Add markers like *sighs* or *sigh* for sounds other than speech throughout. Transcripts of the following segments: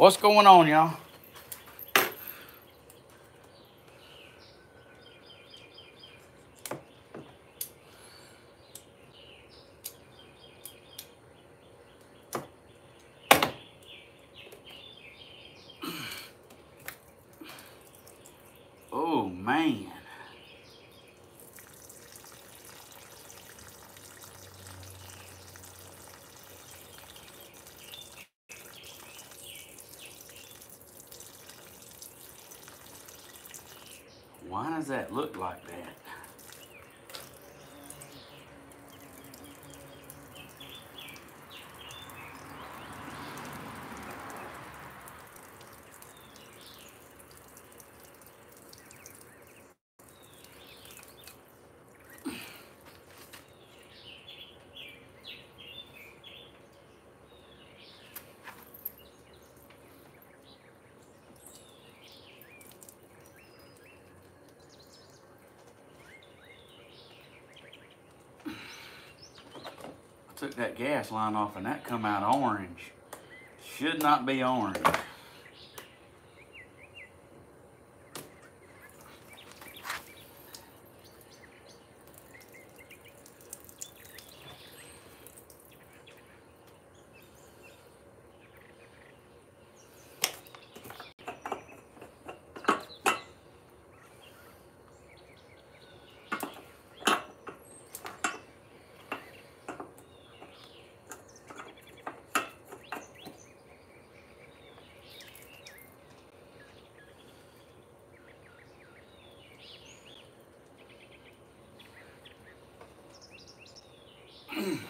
What's going on, y'all? Oh, man. Why does that look like that? I took that gas line off and that come out orange. Should not be orange. Mm-hmm. *clears throat*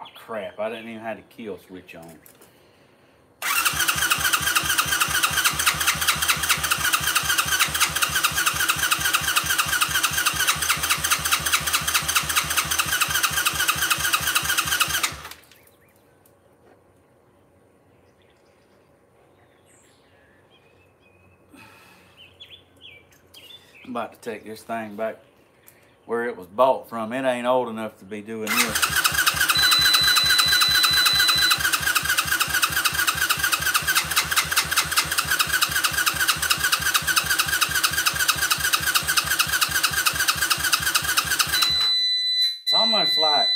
Oh crap, I didn't even have the kill switch on. I'm about to take this thing back where it was bought from. It ain't old enough to be doing this. It's almost like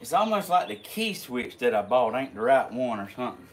it's almost like the key switch that I bought ain't the right one or something.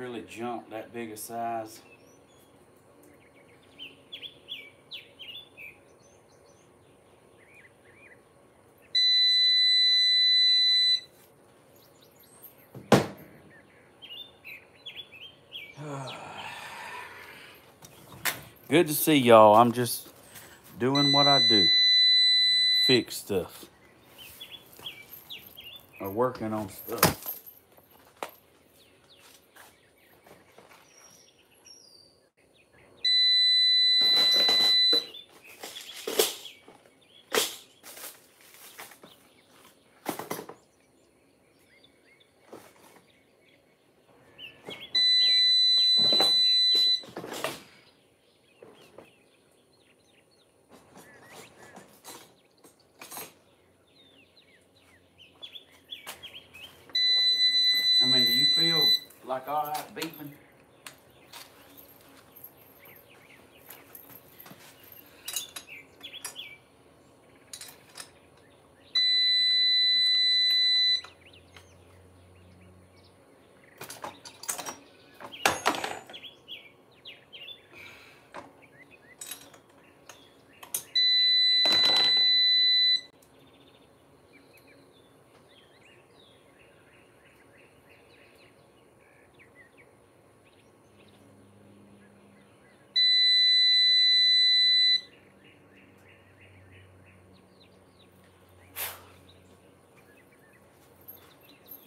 Really jump that big a size? *sighs* Good to see y'all. I'm just doing what I do. Fix stuff. Or working on stuff. I mean, do you feel like all right beeping?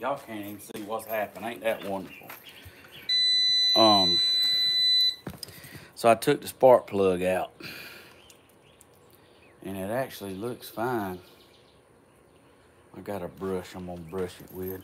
Y'all can't even see what's happening. Ain't that wonderful? Um, so I took the spark plug out. And it actually looks fine. I got a brush I'm gonna brush it with.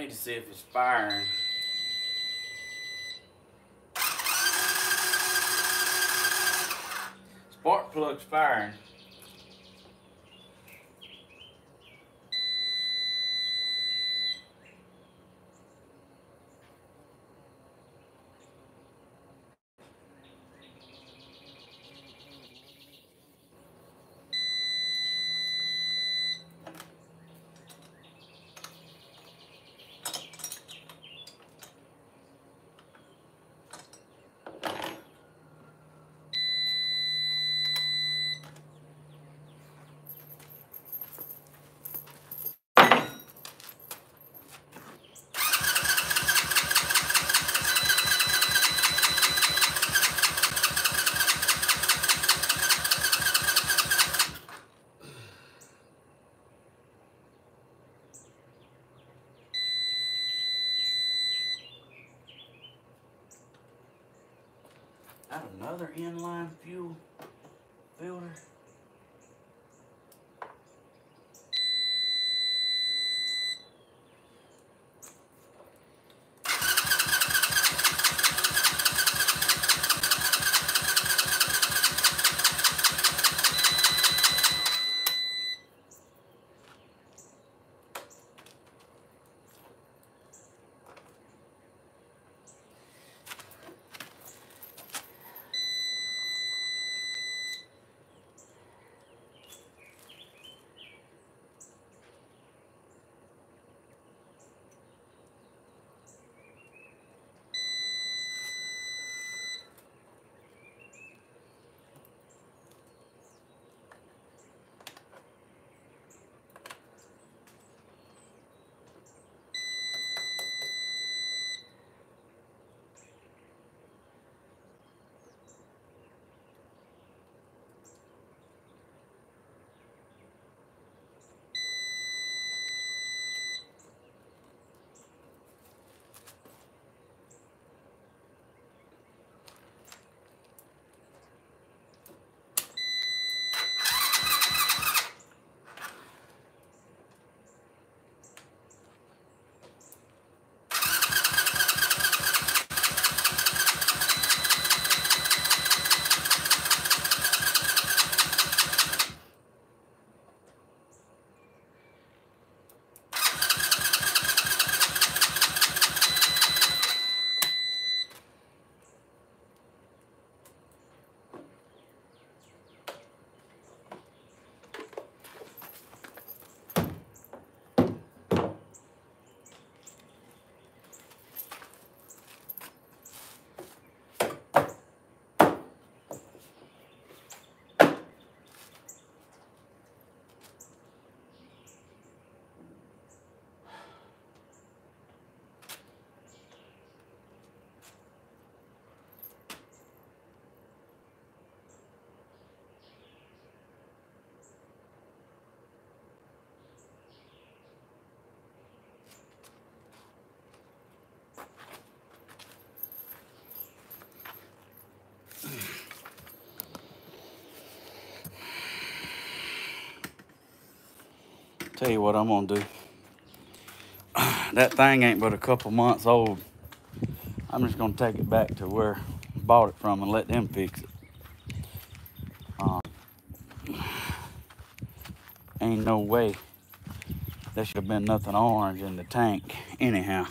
Need to see if it's firing. Spark plug's firing. Got another inline fuel filter. Tell you what I'm gonna do. That thing ain't but a couple months old. I'm just gonna take it back to where I bought it from and let them fix it. Um, ain't no way there should have been nothing orange in the tank anyhow.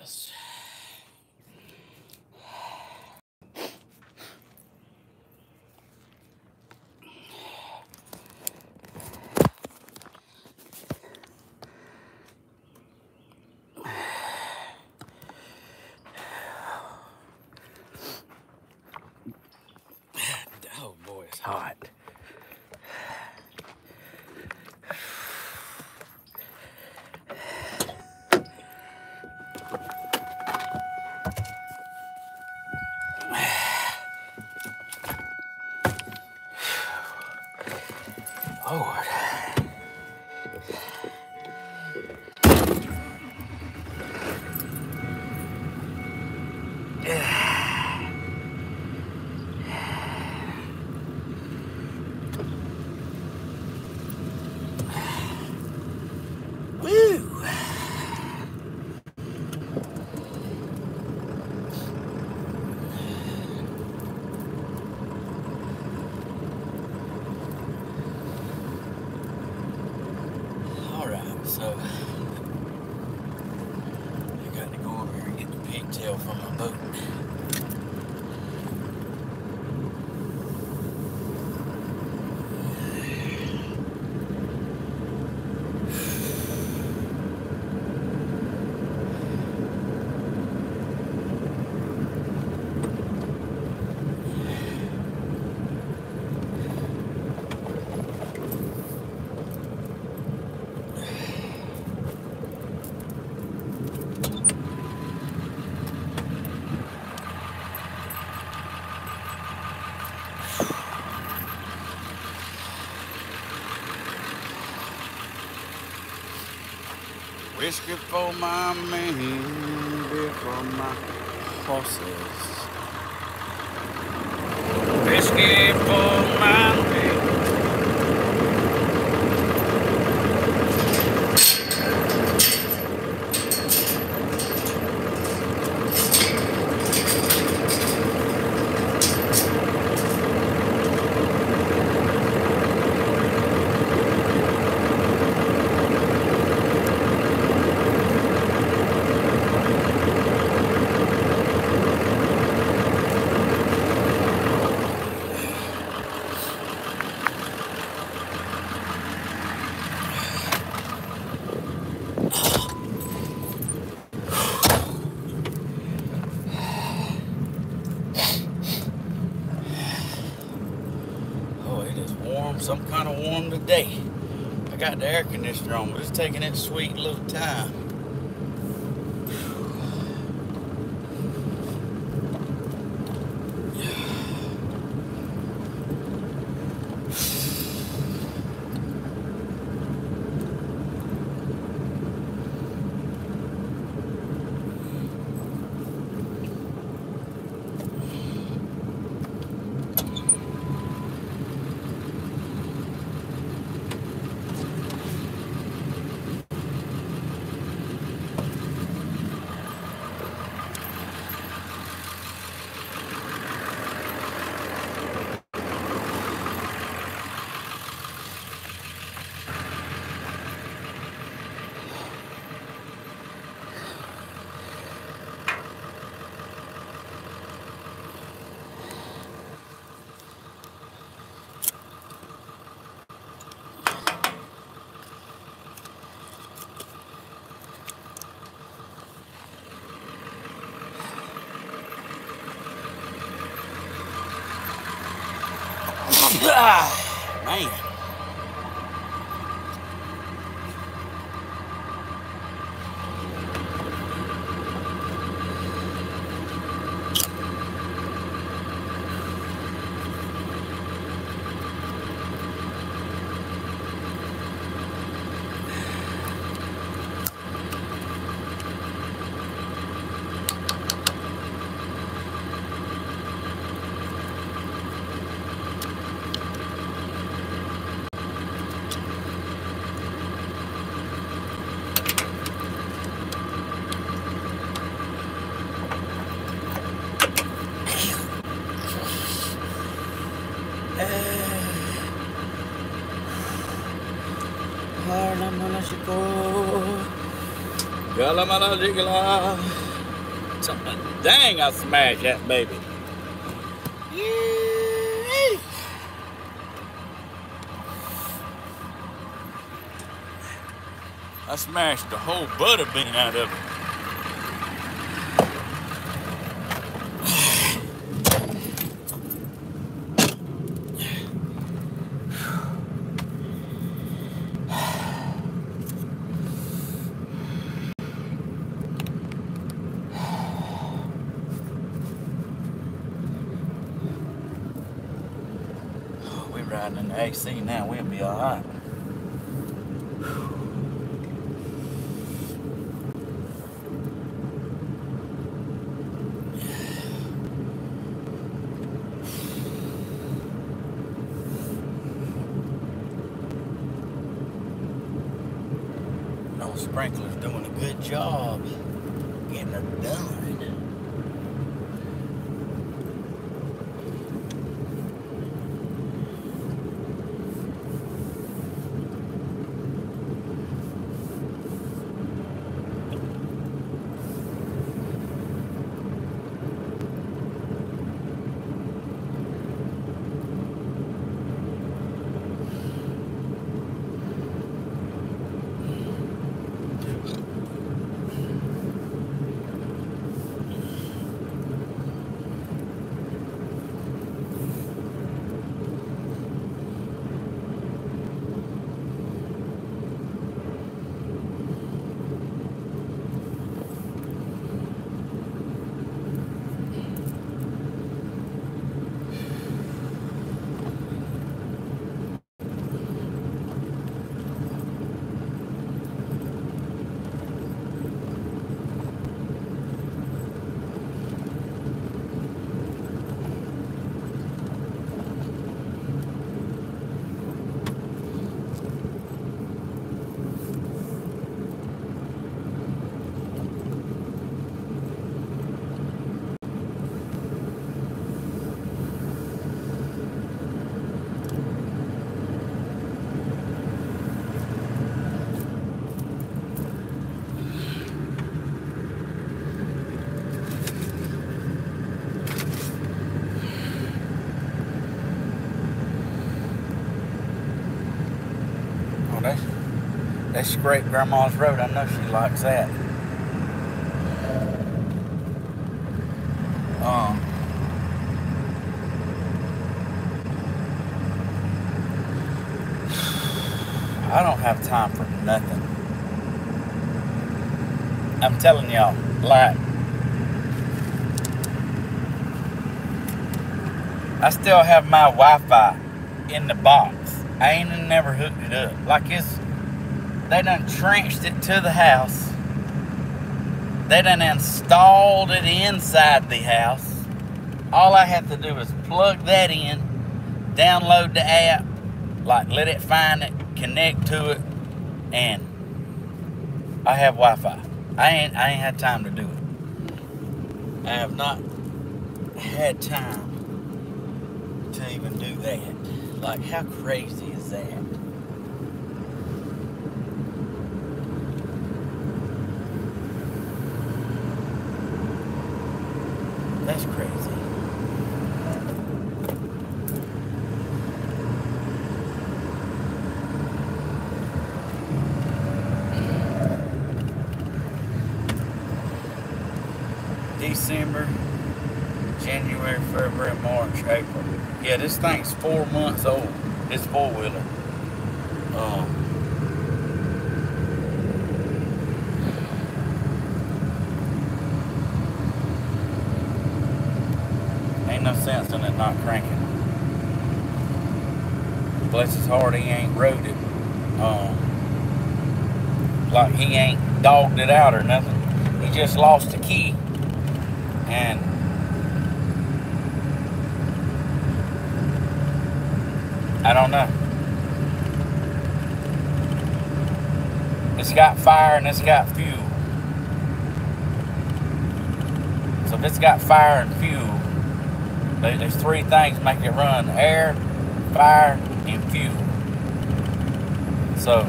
Yes. *sighs* Oh boy, it's hot. Lord. Woo! All right, so I got to go over here and get the pigtail from my boat. Whiskey for my men, beer for my horses. Whiskey for my men. Oh, it is warm, some kind of warm today. I the air conditioner on, but it's taking its sweet little time. Dang, I smashed that baby. I smashed the whole butter bean out of it. Great grandma's road. I know she likes that. Um, I don't have time for nothing. I'm telling y'all, like, I still have my Wi-Fi in the box. I ain't never hooked it up. Like it's they done trenched it to the house. They done installed it inside the house. All I have to do is plug that in, download the app, like let it find it, connect to it, and I have Wi-Fi. I ain't I ain't had time to do it. I have not had time to even do that. Like how crazy is that? That's crazy. December, January, February, March, April. Yeah, this thing's four months This four wheeler. Um, ain't no sense in it not cranking. Bless his heart, he ain't rode it. Um, like he ain't dogged it out or nothing. He just lost the key. And I don't know. It's got fire and it's got fuel. So if it's got fire and fuel, there's three things make it run air, fire, and fuel. So,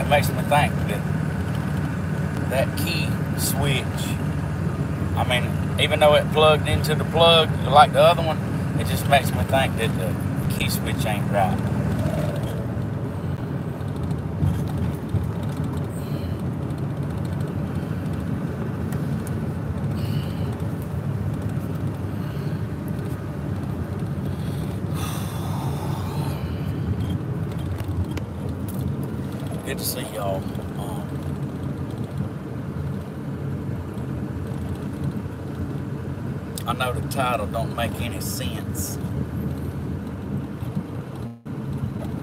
it makes me think that that key switch. Even though it plugged into the plug like the other one, it just makes me think that the key switch ain't right. Good to see y'all. Um, I know the title don't any sense.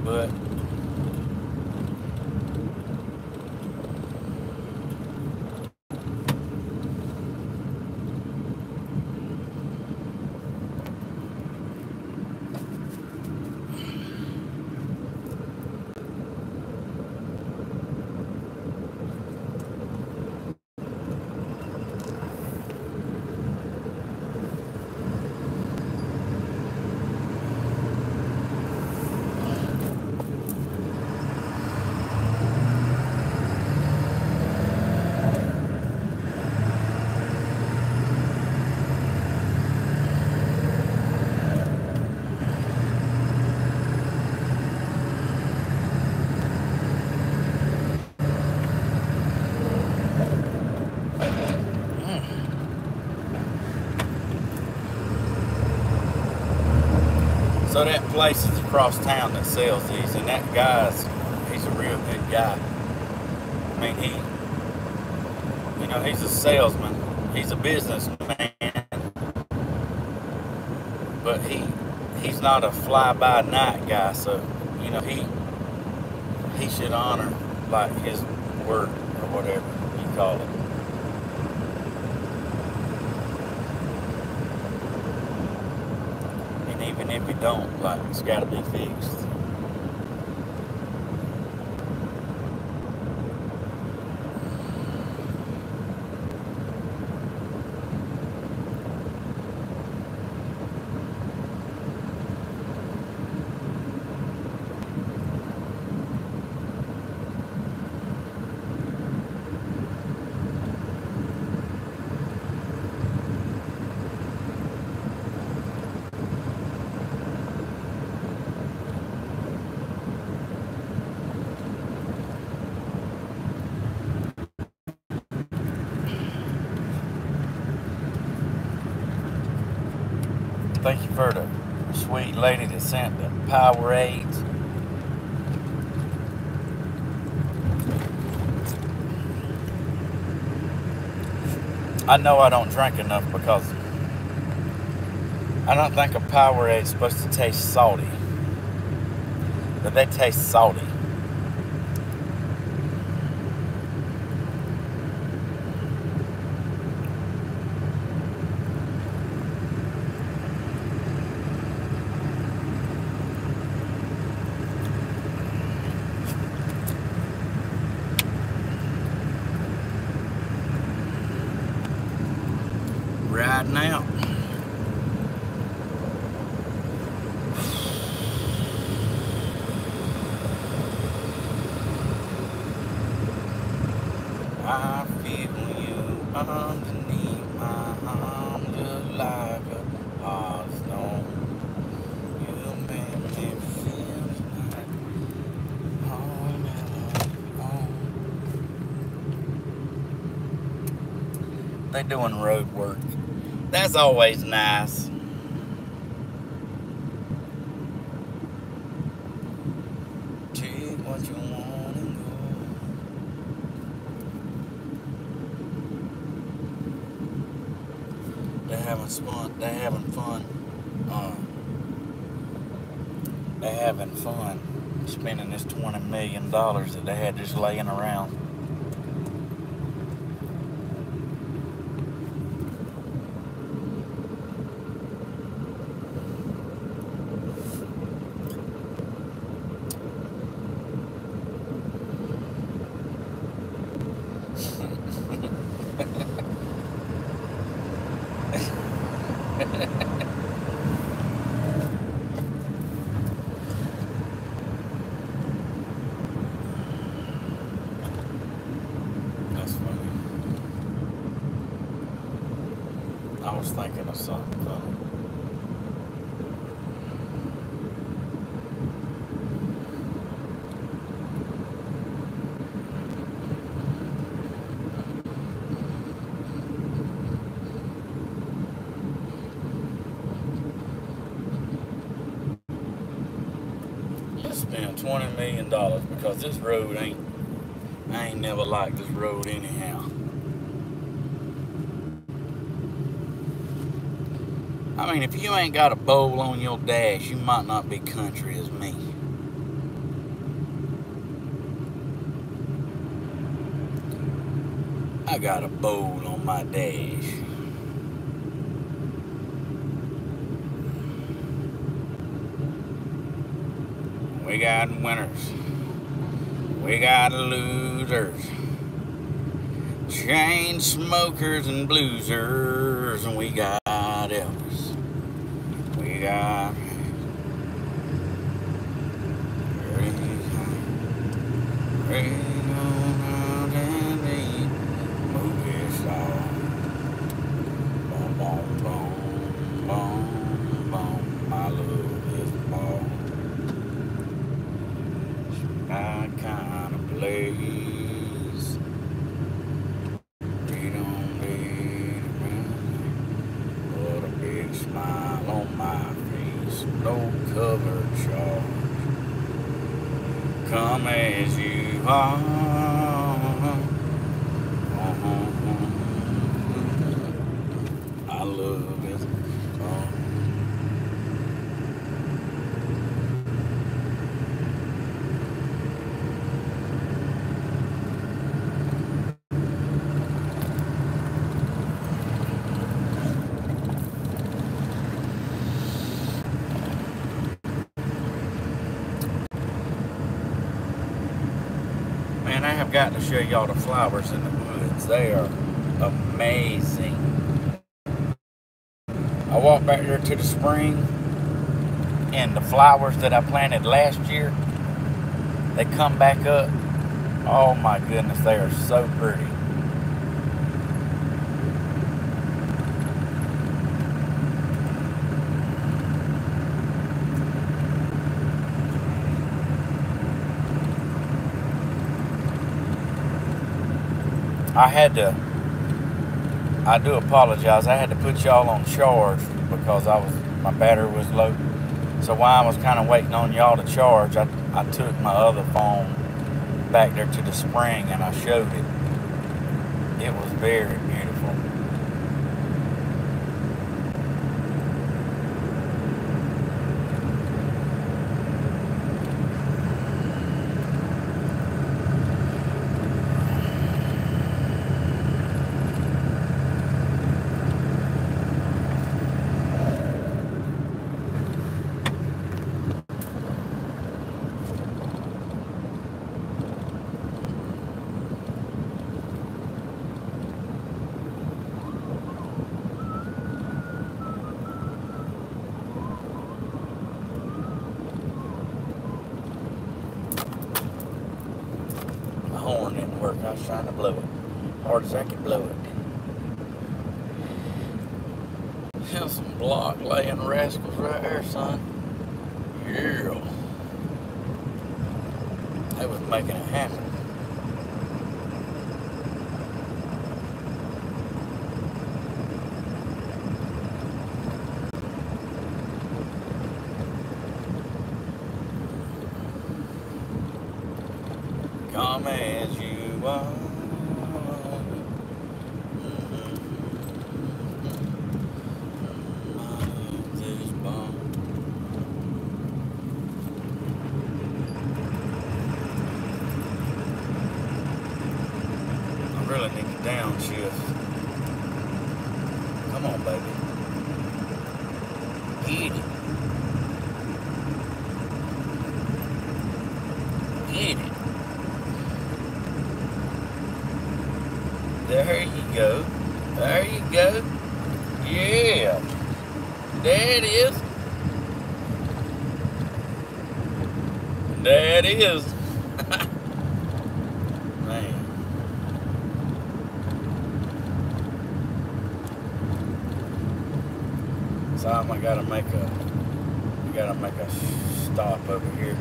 But So that place is across town that sells these, and that guy's, he's a real good guy. I mean, he, you know, he's a salesman, he's a businessman, but he, he's not a fly-by-night guy. So, you know, he, he should honor like his word or whatever you call it. And even if you don't, like, it's got to be fixed. Thank you for the sweet lady that sent the Powerades. I know I don't drink enough because I don't think a Powerade is supposed to taste salty. But they taste salty. Riding out. I feel you underneath my arm just like a hot stone. You make me feel like home and home. They doing road work. That's always nice. Twenty million dollars because this road ain't. I ain't never liked this road anyhow. I mean, if you ain't got a bowl on your dash, you might not be country as me. I got a bowl on my dash. We got winners. We got losers. Chain smokers and bluesers. And we got Elvis. We got. Rain on out and the movie star. Boom, boom, boom, boom, boom. I love this ball. my kind of place. Read on read around. Put a big smile on my face. No cover charge. Come as you are. I love it. Oh. Man, I have got to show y'all the flowers in the woods. They are amazing. I walked back here to the spring, and the flowers that I planted last year, they come back up. Oh my goodness, they are so pretty. I had to. I do apologize. I had to put y'all on charge because I was my battery was low. So while I was kind of waiting on y'all to charge, I, I took my other phone back there to the spring and I showed it. It was very beautiful. My horn didn't work. I was trying to blow it. Hard as I could blow it. There's some block laying rascals right there, son. Yeah. They was making it happen. Come as you are. This bond. I really need to downshift. Come on, baby. Get it. Get it. There you go. There you go. Yeah. There it is. There it is. Man. So I'm I gotta make a we gotta make a stop over here.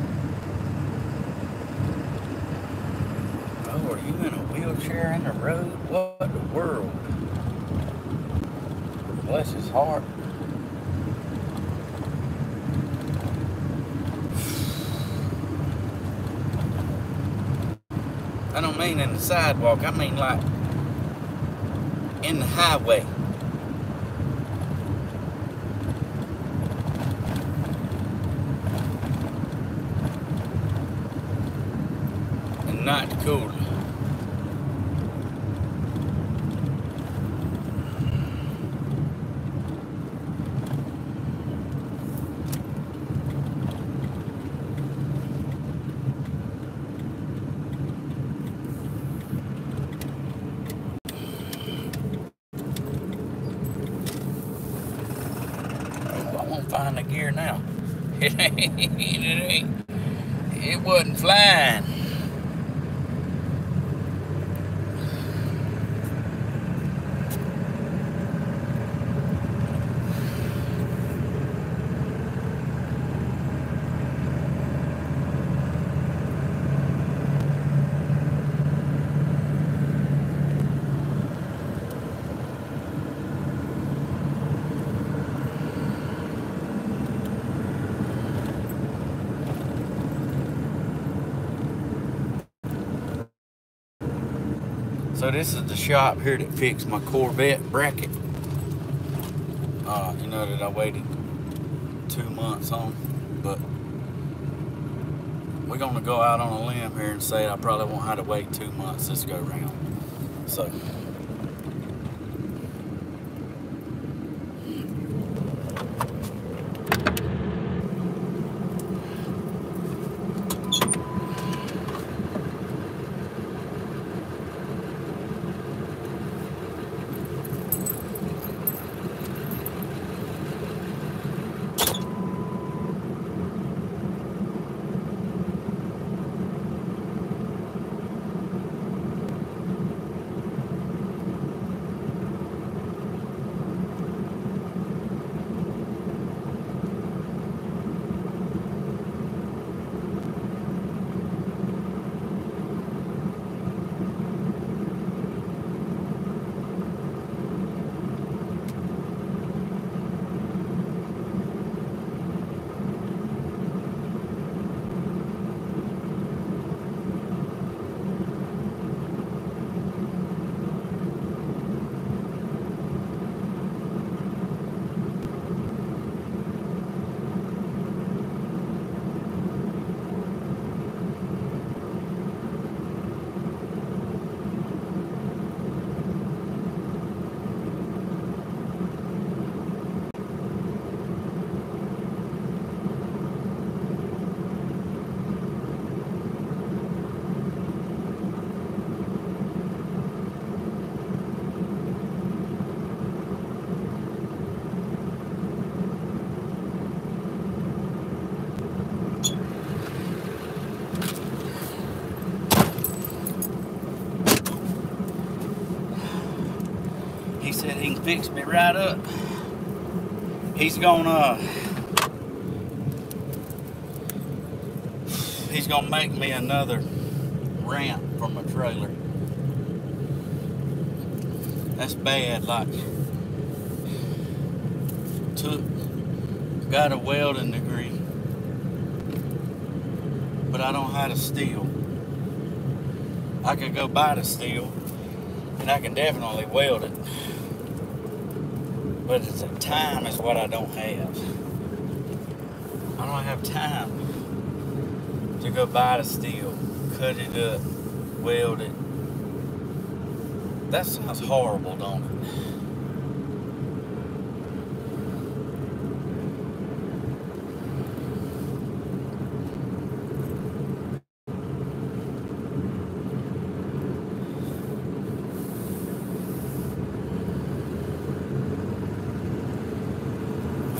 Oh, are you in a wheelchair in the road? What the world? Bless his heart. I don't mean in the sidewalk, I mean like in the highway. And not cool. I won't find the gear now. It ain't, it ain't, it wasn't flying. So this is the shop here that fixed my Corvette bracket. Uh, you know that I waited two months on, but we're gonna go out on a limb here and say I probably won't have to wait two months this go round. So right up. He's gonna he's gonna make me another ramp from a trailer. That's bad, like took got a welding degree, but I don't know how to steel. I could go buy the steel and I can definitely weld it. But it's the time is what I don't have. I don't have time to go buy the steel, cut it up, weld it. That sounds horrible, don't it?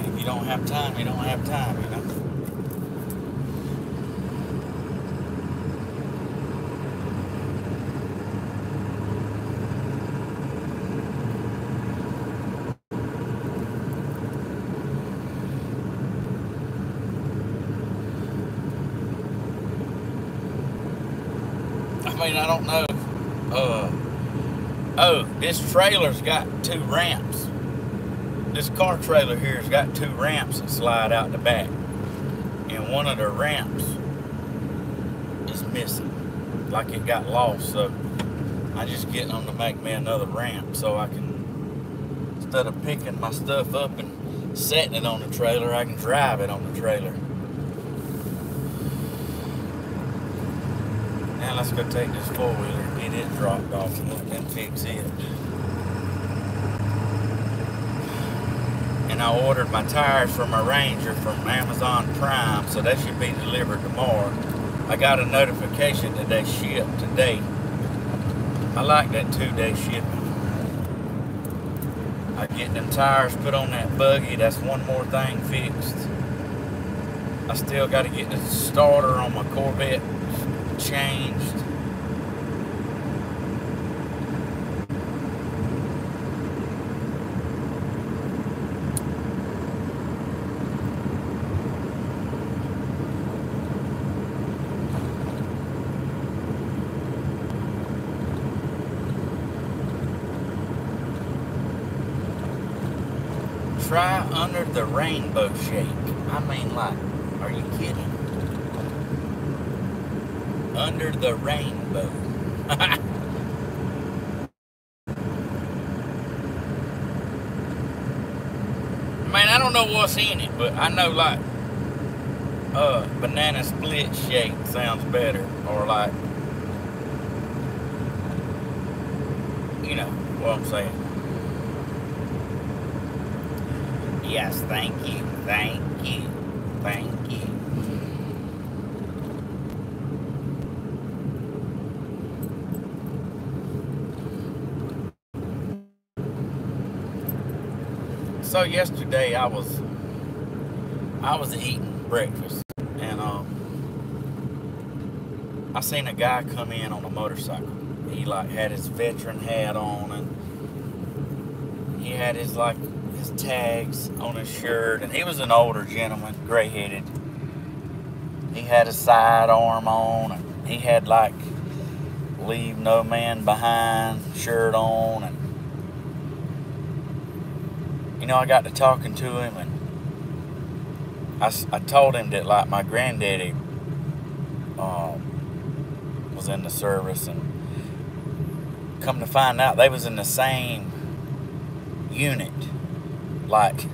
If you don't have time, you don't have time, you know? mean, I don't know. Uh, oh, this trailer's got two ramps. This car trailer here's got two ramps that slide out the back. And one of the ramps is missing. Like it got lost, so I just getting them to make me another ramp so I can, instead of picking my stuff up and setting it on the trailer, I can drive it on the trailer. Now let's go take this four-wheeler get it dropped off and fix it. And I ordered my tires from my Ranger from Amazon Prime, so they should be delivered tomorrow. I got a notification that they shipped today. I like that two-day shipping. I get them tires put on that buggy, that's one more thing fixed. I still got to get the starter on my Corvette changed. Try under the rainbow shake. I mean, like, are you kidding? Under the rainbow. *laughs* Man, I don't know what's in it, but I know like uh banana split shake sounds better. Or like you know what I'm saying. Yes, thank you, thank you, thank you. So yesterday I was I was eating breakfast and um I seen a guy come in on a motorcycle. He like had his veteran hat on and he had his like tags on his shirt and he was an older gentleman, gray headed. He had a sidearm on he had like leave no man behind shirt on and you know, I got to talking to him, and I, I told him that, like, my granddaddy um, was in the service, and come to find out, they was in the same unit. Like,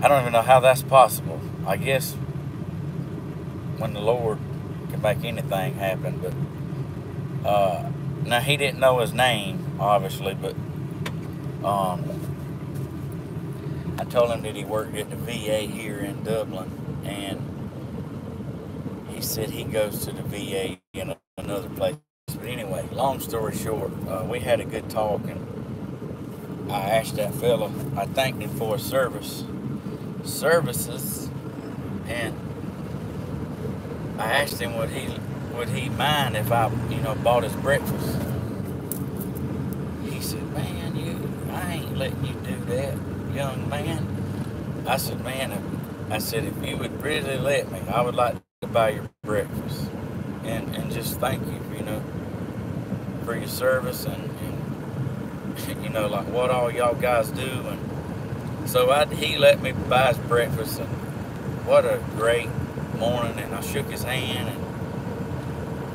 I don't even know how that's possible. I guess when the Lord can make anything happen, but uh, now he didn't know his name, obviously, but um, I told him that he worked at the VA here in Dublin, and he said he goes to the VA in another place. But anyway, long story short, uh, we had a good talk, and I asked that fella, I thanked him for his service, services, and I asked him would he would he mind if I, you know, bought his breakfast. He said, "Man, you, I ain't letting you do that." young man. I said, man, I said, if you would really let me, I would like to buy your breakfast. And, and just thank you, you know, for your service and, you know, like what all y'all guys do. And so I, he let me buy his breakfast and what a great morning. And I shook his hand and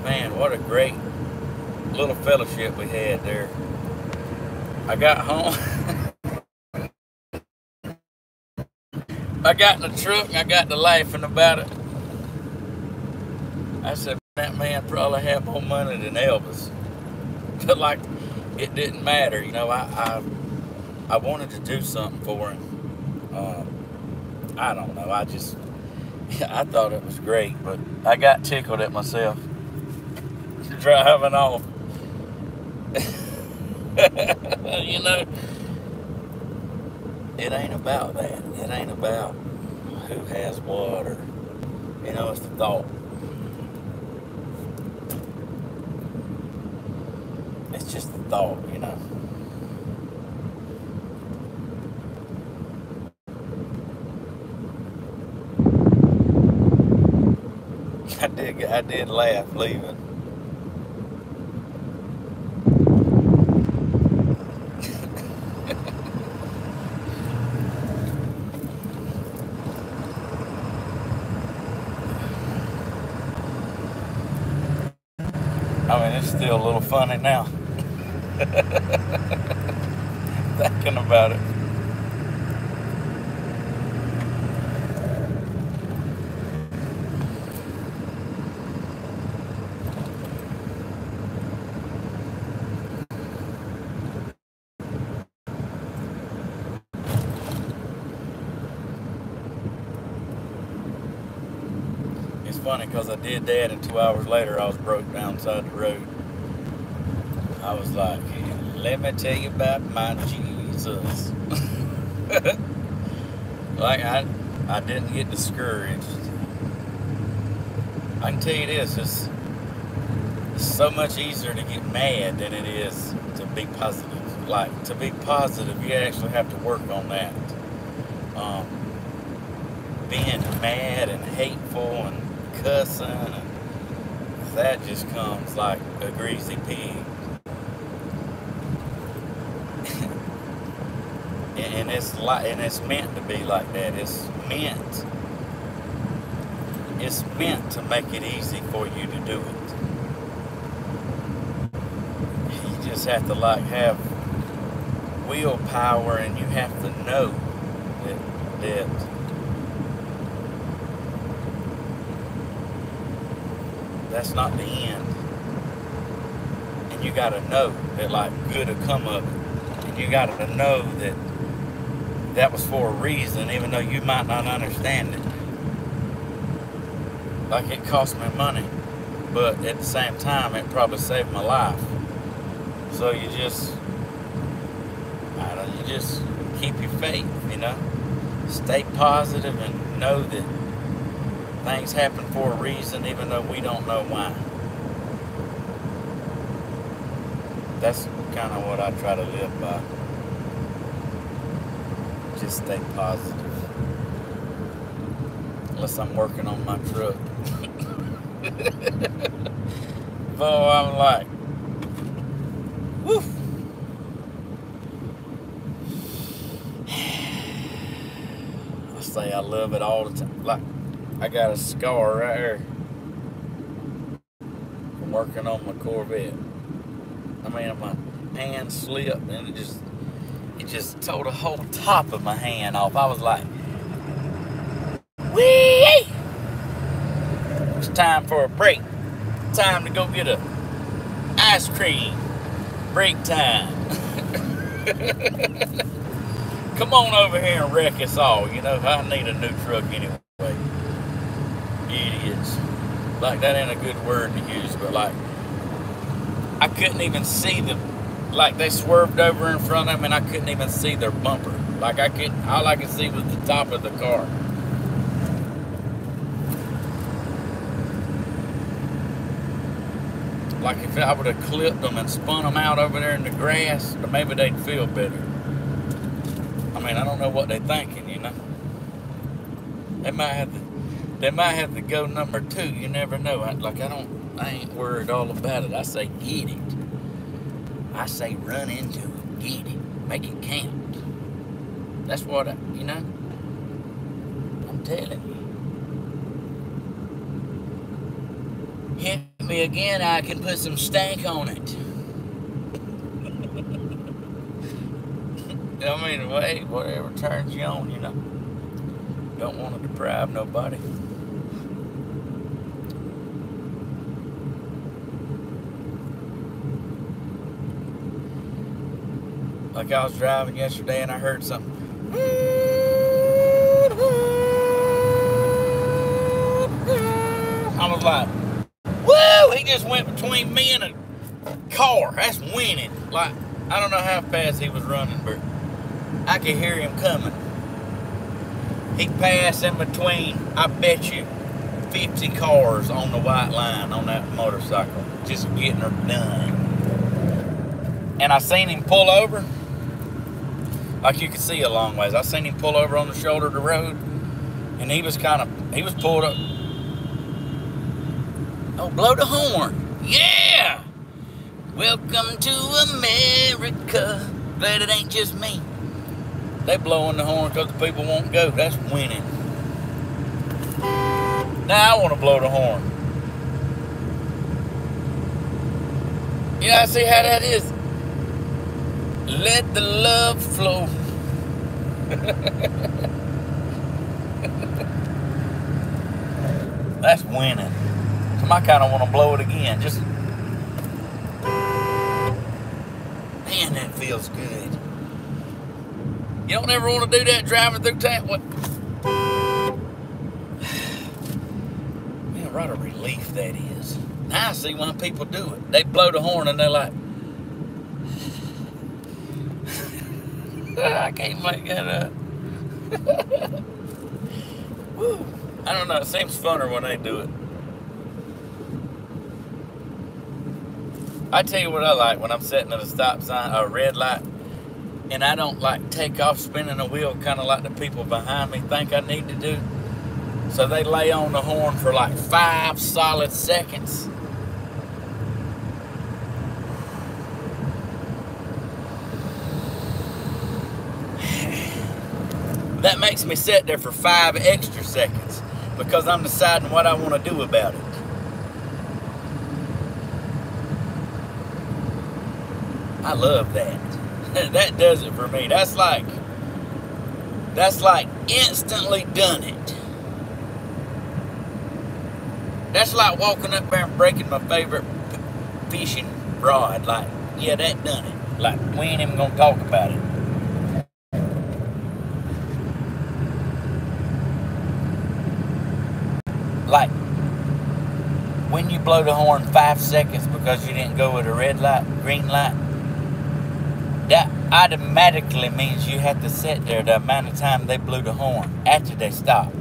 man, what a great little fellowship we had there. I got home. *laughs* I got in the truck and I got to laughing about it. I said, that man probably had more money than Elvis. *laughs* But like, it didn't matter. You know, I I, I wanted to do something for him. Um, I don't know. I just, *laughs* I thought it was great, but I got tickled at myself *laughs* driving off. *laughs* you know, it ain't about that. It ain't about who has what or, you know, it's the thought. It's just the thought, you know. *laughs* I did, I did laugh leaving. *laughs* I mean, it's still a little funny now. *laughs* Thinking about it. It's funny because I did that, and two hours later, I was broke down side the road. I was like, let me tell you about my Jesus. *laughs* like, I, I didn't get discouraged. I can tell you this, it's, it's so much easier to get mad than it is to be positive. Like, to be positive, you actually have to work on that. Um, being mad and hateful and cussing, and that just comes like a greasy pig. and like, and it's meant to be like that. It's meant. It's meant to make it easy for you to do it. You just have to like have willpower, and you have to know that that that's not the end. And you got to know that like good will come it. And you got to know that that was for a reason, even though you might not understand it. Like it cost me money, but at the same time, it probably saved my life. So you just, I don't, you just keep your faith, you know. Stay positive and know that Things happen for a reason, even though we don't know why. That's kind of what I try to live by. Just stay positive. Unless I'm working on my truck. *laughs* Boy, I'm like, woof. *sighs* I say I love it all the time. Like, I got a scar right here from working on my Corvette. I mean, my hand slipped and it just, it just tore the whole top of my hand off. I was like, wee! It's time for a break. Time to go get a ice cream. Break time. *laughs* Come on over here and wreck us all. You know, I need a new truck anyway idiots. Like that ain't a good word to use, but like I couldn't even see them. Like they swerved over in front of me, and I couldn't even see their bumper. Like I could, all I could see was the top of the car. Like if I would have clipped them and spun them out over there in the grass, maybe they'd feel better. I mean, I don't know what they're thinking, you know. They might have to they might have to go number two. You never know. I, like I don't, I ain't worried all about it. I say get it. I say run into it, get it, make it count. That's what I, you know. I'm telling you. Hit me again, I can put some stank on it. *laughs* I mean, wait, whatever turns you on, you know. Don't want to deprive nobody. Like I was driving yesterday and I heard something. I was like, woo! He just went between me and a car. That's winning. Like, I don't know how fast he was running, but I could hear him coming. He passed in between, I bet you, 50 cars on the white line on that motorcycle, just getting her done. And I seen him pull over like you could see a long ways. I seen him pull over on the shoulder of the road, and he was kind of, he was pulled up. Oh, blow the horn. Yeah! Welcome to America. Glad it ain't just me. They blowing the horn because the people won't go. That's winning. Now I want to blow the horn. Yeah, I see how that is. Let the love flow. That's winning. So I kind of want to blow it again. Just man, that feels good. You don't ever want to do that driving through town. What? *sighs* Man, what a relief that is. Now I see why people do it. They blow the horn and they're like, *laughs* I can't make that up. *laughs* Woo. I don't know. It seems funner when they do it. I tell you what I like when I'm sitting at a stop sign, a red light, and I don't like take off spinning the wheel kind of like the people behind me think I need to do. So they lay on the horn for like five solid seconds. That makes me sit there for five extra seconds because I'm deciding what I want to do about it. I love that. *laughs* that does it for me. That's like that's like instantly done it. That's like walking up there and breaking my favorite fishing rod. Like, yeah, that done it. Like, we ain't even gonna talk about it. Like, when you blow the horn five seconds because you didn't go with a red light, green light, that automatically means you have to sit there the amount of time they blew the horn after they stopped.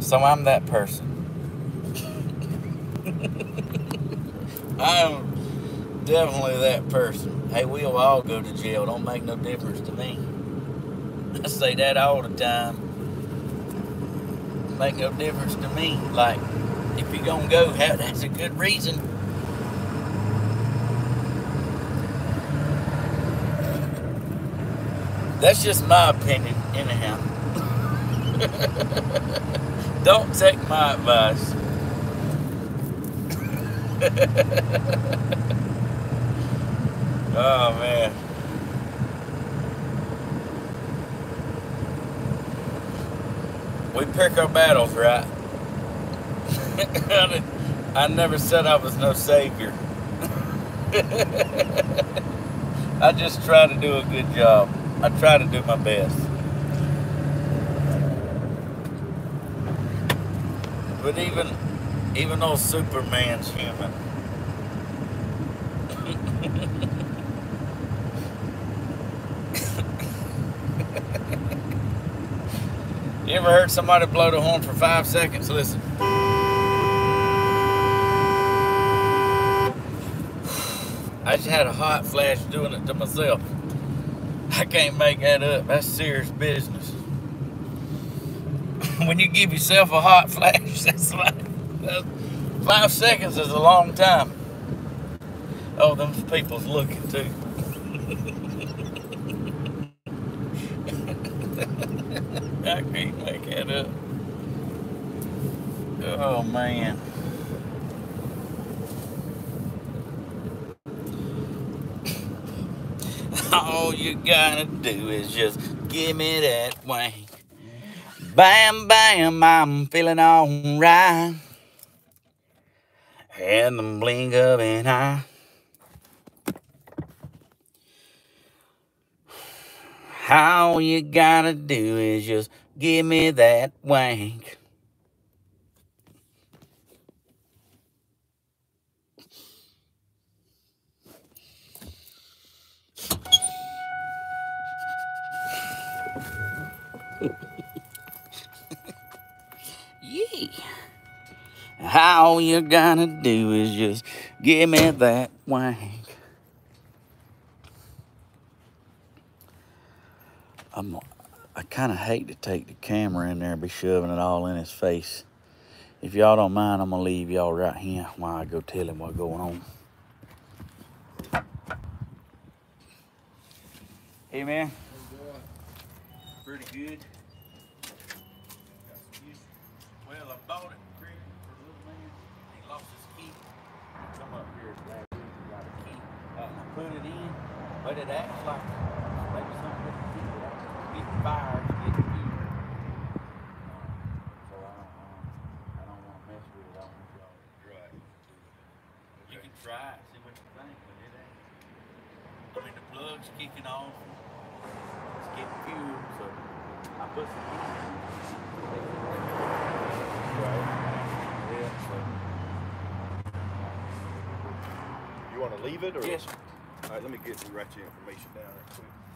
So I'm that person. *laughs* I'm definitely that person. Hey, we'll all go to jail. Don't make no difference to me. I say that all the time. Make no difference to me. Like, if you're gonna go, that's a good reason. That's just my opinion, anyhow. *laughs* Don't take my advice. *laughs* oh man. We pick our battles, right? *laughs* I never said I was no savior. *laughs* I just try to do a good job. I try to do my best. But even even though Superman's human. Ever heard somebody blow the horn for five seconds? Listen. I just had a hot flash doing it to myself. I can't make that up. That's serious business. *laughs* when you give yourself a hot *laughs* flash, that's like that's, five seconds is a long time. Oh, them people's looking too. I can't make that up. Oh man. *laughs* All you gotta do is just give me that wank. Bam, bam, I'm feeling alright. And the blink of an eye. All you gotta do is just give me that wank. All you gotta do is just give me that wank. I'm, I kind of hate to take the camera in there and be shoving it all in his face. If y'all don't mind, I'm gonna leave y'all right here while I go tell him what's going on. Hey man. Pretty good. Well, I bought it for a little man. He lost his But it acts like maybe something with the fuel. Get fires, get the fuel. So I don't, uh, I don't want to mess with it. I want y'all. Right. You can try it, see what you think, but it ain't. I mean, the plug's kicking off. It's getting fuel, so I put some in. Right. Yeah, so. You want to leave it or? Yes, sir. All right, let me get write your information down real quick.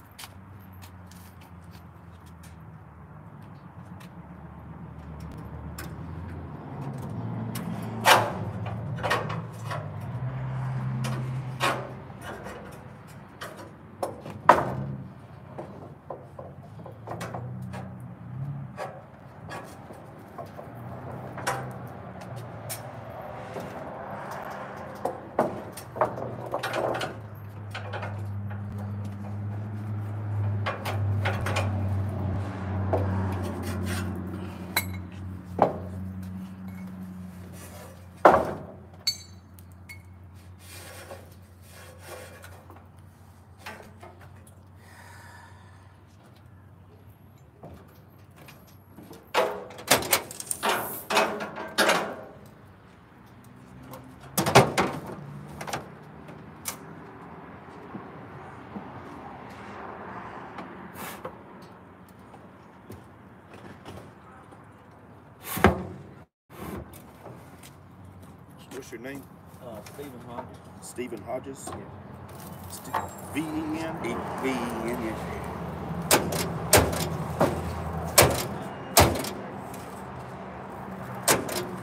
Your name? Uh, Steven Hodges. Steven Hodges. St- V E N. E V E N, yes.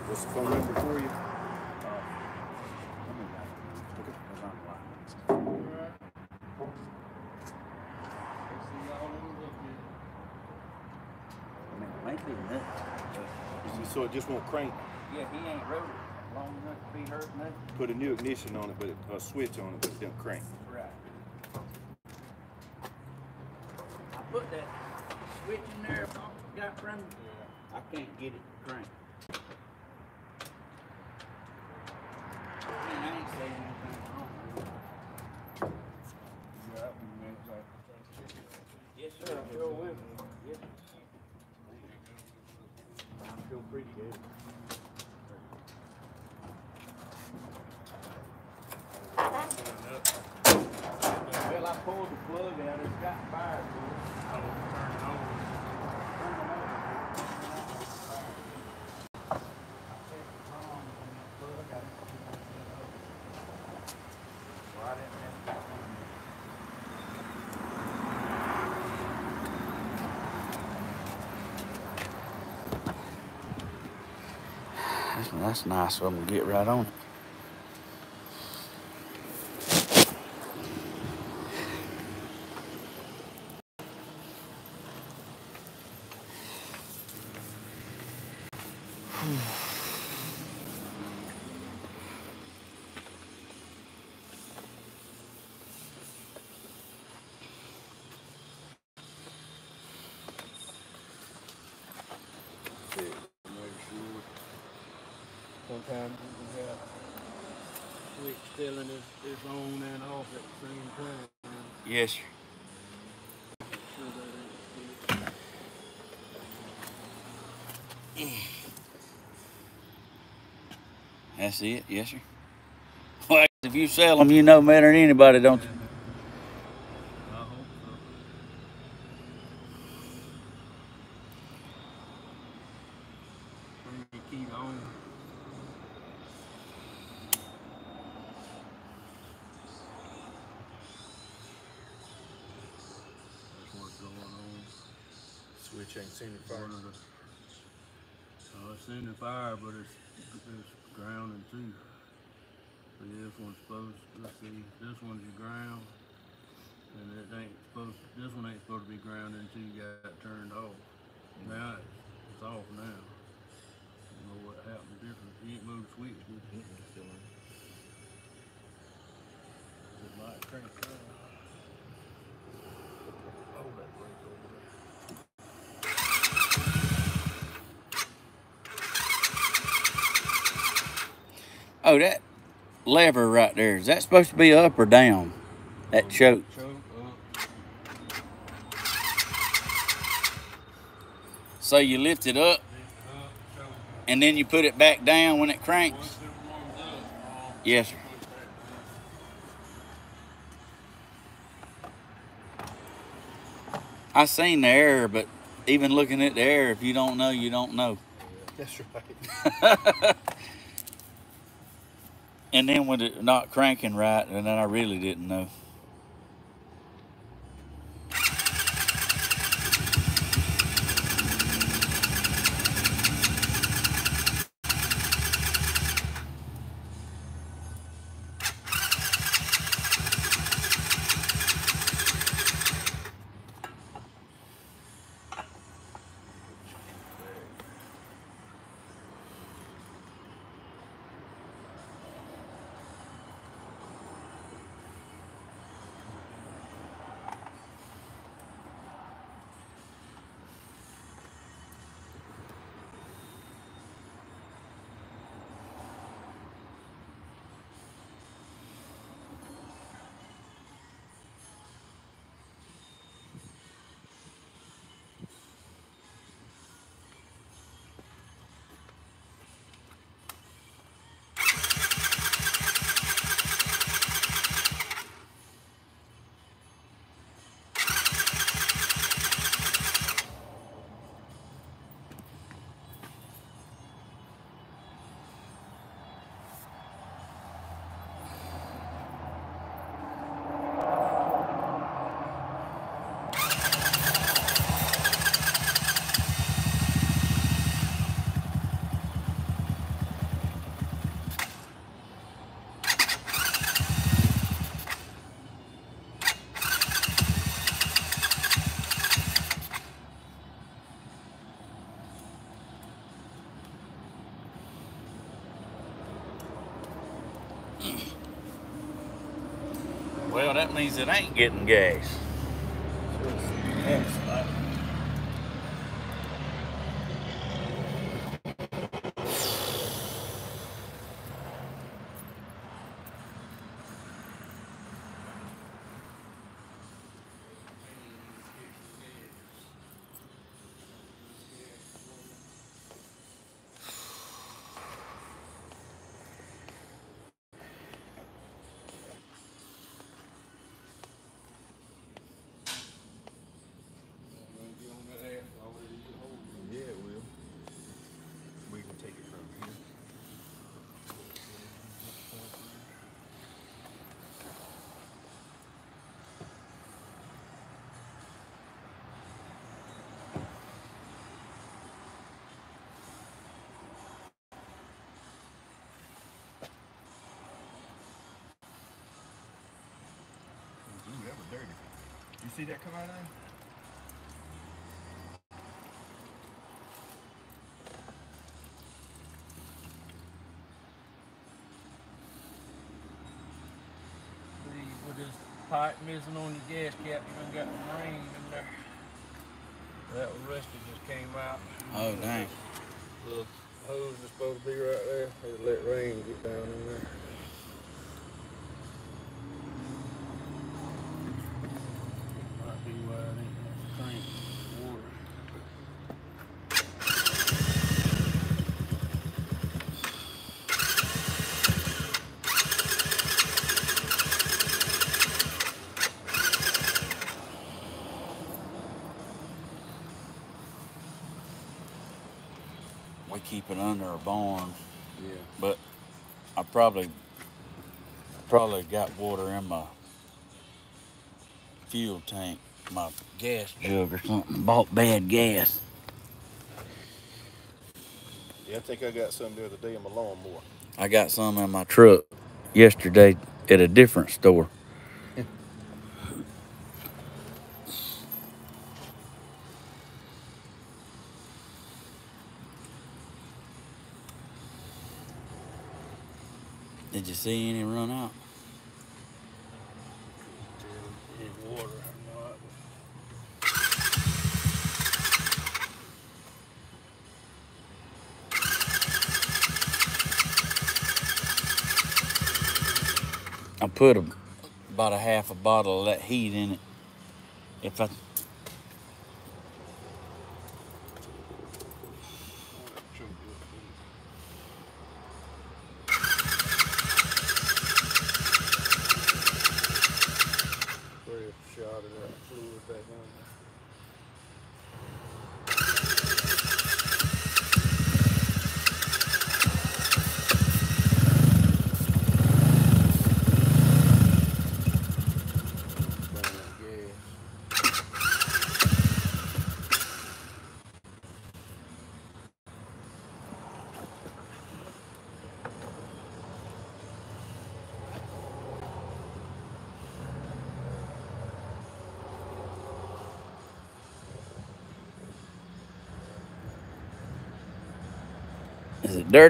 What's the phone number for you? Nuts. Is it- So it just won't crank. Yeah, he ain't rode it enough to be hurt nothing. Put a new ignition on it, but it, a switch on it, but it don't crank. Right. I put that switch in there, got from, I can't get it to crank. And I ain't saying anything wrong. Yes, sir, I sure will. Yes. I feel pretty good. Well, I pulled the plug out, it's got fire to it. Turn it over. I checked the prongs on that plug, I didn't see nothing in it. Well, I didn't have that one. That's, nice of them to get right on it. check, make sure. Sometimes you can have switch telling it's, it's on and off at the same time. Yes, sir. That's it. Yes, sir. Well, if you sell them, you know better than anybody, don't you? I hope so. Turn your key on. That's what's going on. Switch ain't seen it One of the, uh, it's in the fire, but it's, it's grounding too. So yeah, this one's supposed, let's see, this one's your ground. And it ain't supposed, this one ain't supposed to be grounded until you got it turned off. Now it's, it's off now. I don't know what happened different. You ain't moved the switch, did you? It might crank up. Hold that brake over there. Oh, that lever right there, is that supposed to be up or down? That choke. Choke up. So you lift it up Lift it up, choke. and then you put it back down when it cranks? Once it warms up, Paul, Yes, sir. push that down. I seen the error, but even looking at the error, if you don't know, you don't know. That's right. *laughs* And then when it not cranking right, and then I really didn't know. Well, that it ain't getting gas. You see that come out of there? See, with this pipe missing on your gas cap, you done got the rain in there. That rusty just came out. Oh, dang. The hose is supposed to be right there. It'll let rain get down in there. Might be why it ain't much crank water. We keep it under a barn, Yeah. but I probably probably got water in my fuel tank, my gas jug or something. Bought bad gas. Yeah, I think I got some the other day in my lawnmower. I got some in my truck yesterday at a different store. See any run out? I put a about a half a bottle of that heat in it. If I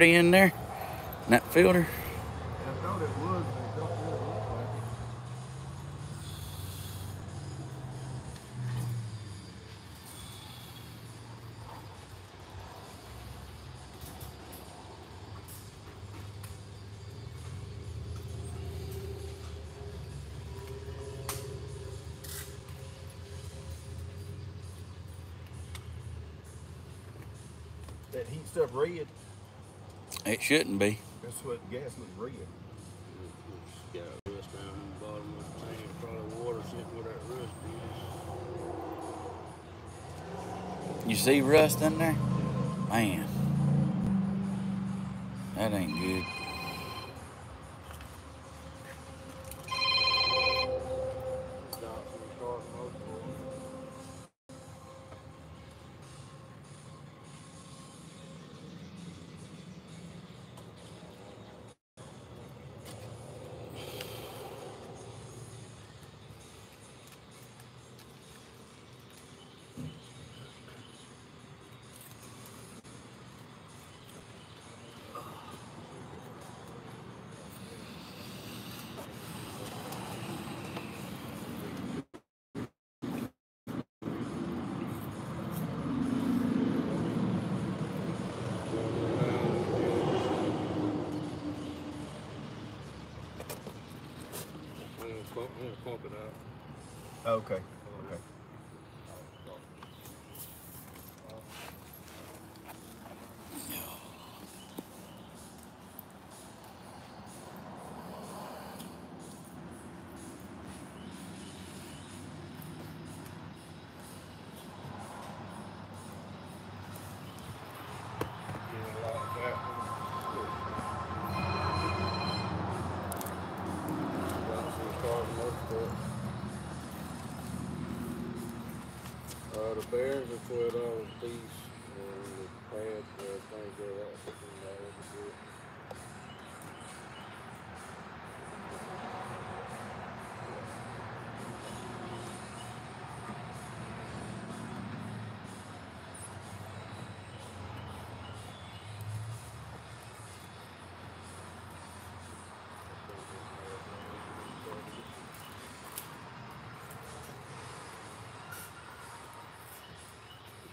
30 in there? In that filter? that heat stuff red shouldn't be. That's what gas looks red. It's rust down in the bottom of the tank, probably water sitting where that rust is. You see rust in there? Man. That ain't good. Johnson Cars Motorsport. I'm gonna pump, I'm gonna pump it out. Okay. Okay. The bearings are twelve dollars a piece, and the pads, uh, things are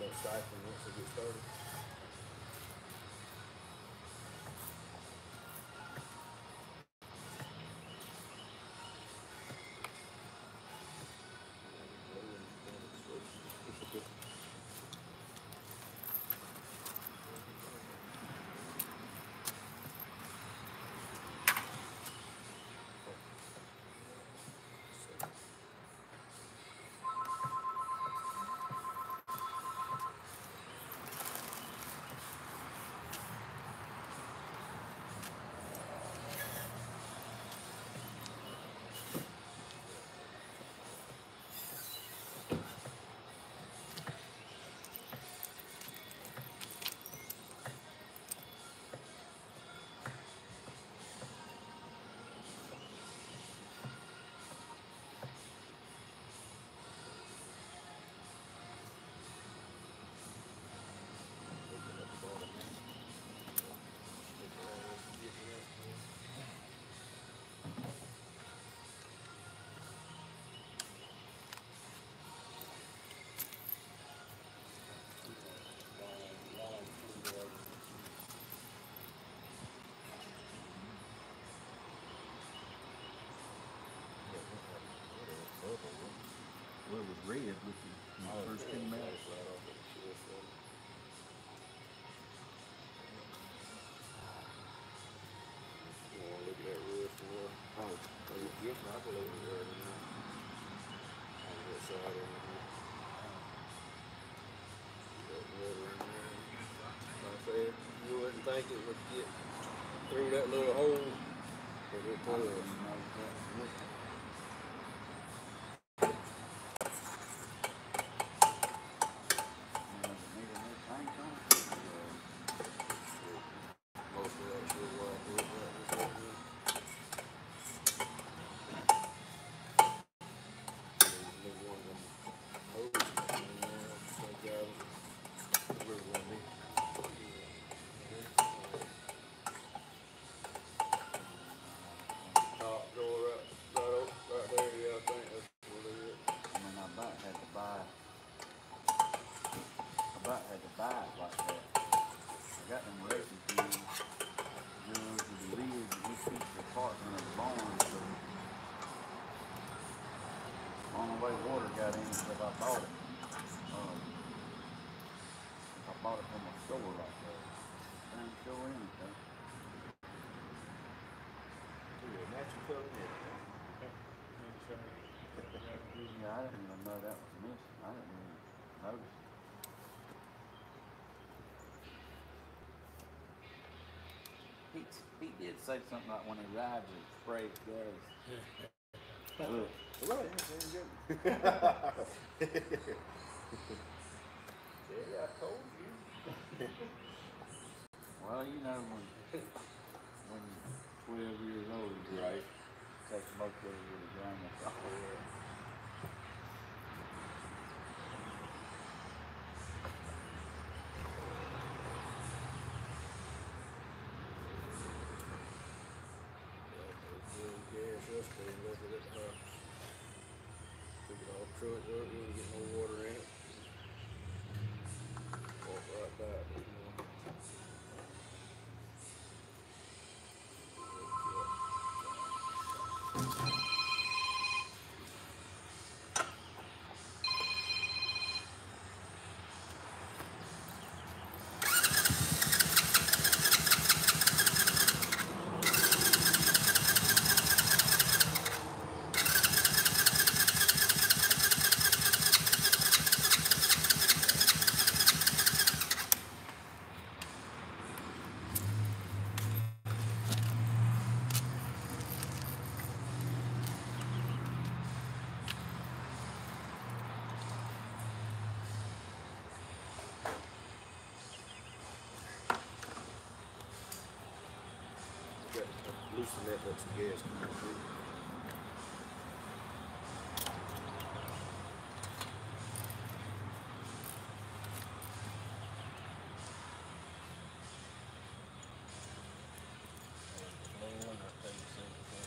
Don't once it gets started. red with you when you first came out. You wouldn't think it would get through that little hole, but it does. Water got in, so I bought it. Um, I bought it from a store right there. Ain't sure anything. Yeah, natural color and everything. Yeah, I didn't even know that was missing. I didn't even notice. He, he did say something like when he rides it sprays gas. Look, You yeah, I told you. well, you know when when you're 12 years old, you Right. take most of it with a grain of salt. Gas yesterday, left it at. It off truck, there, didn't get no water in it. Right back this morning. Got that, let some gas come through.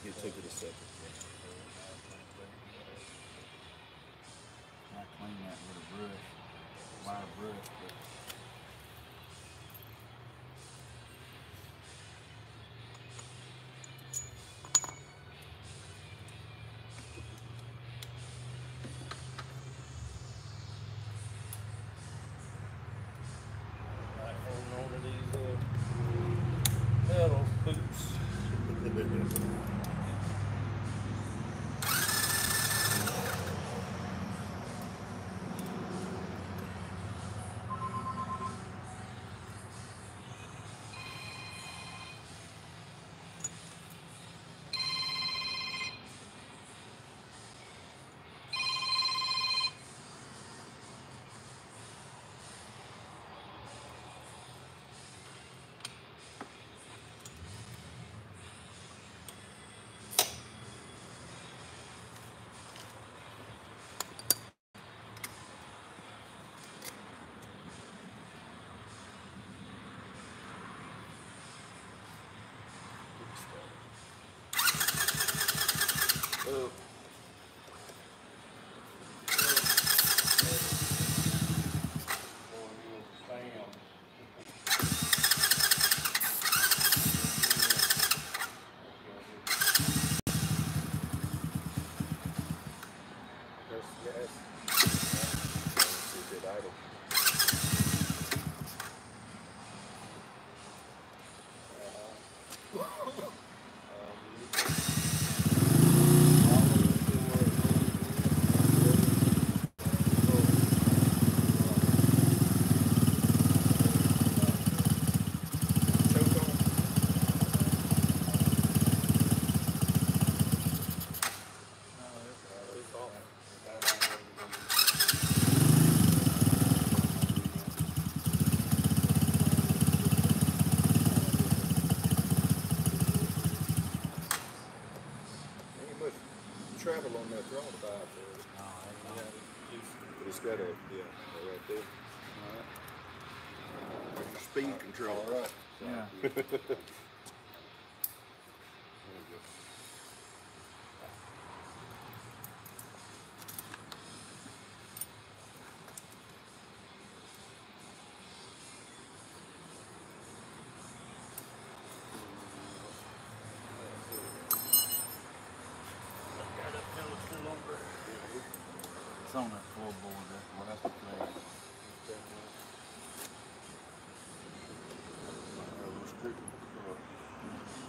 You took it a second. I clean that with a brush, wire brush, but Like holding on to these, uh, metal hoops. Uh, That's, that's, that's a good idle. Choke draw the five for it. No, Yeah, it's- But it's got a, yeah, that right there. That's your speed control. All right. Yeah.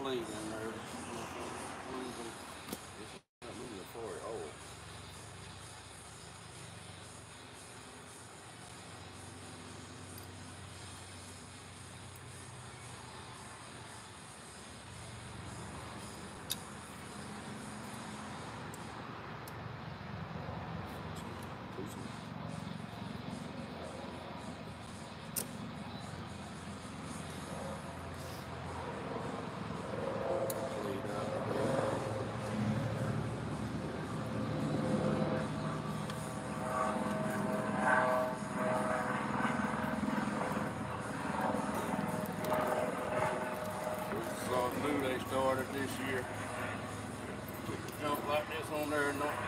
Clean in there.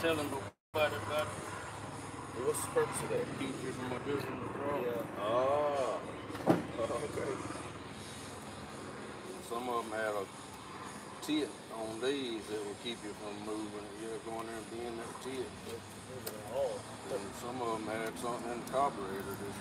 Telling nobody about it. What's the purpose of that? Keep you from abusing the draw. Ah. *laughs* Okay. Some of them had a tip on these that will keep you from moving. You know, going there and being that tip. And some of them had something in the carburetor this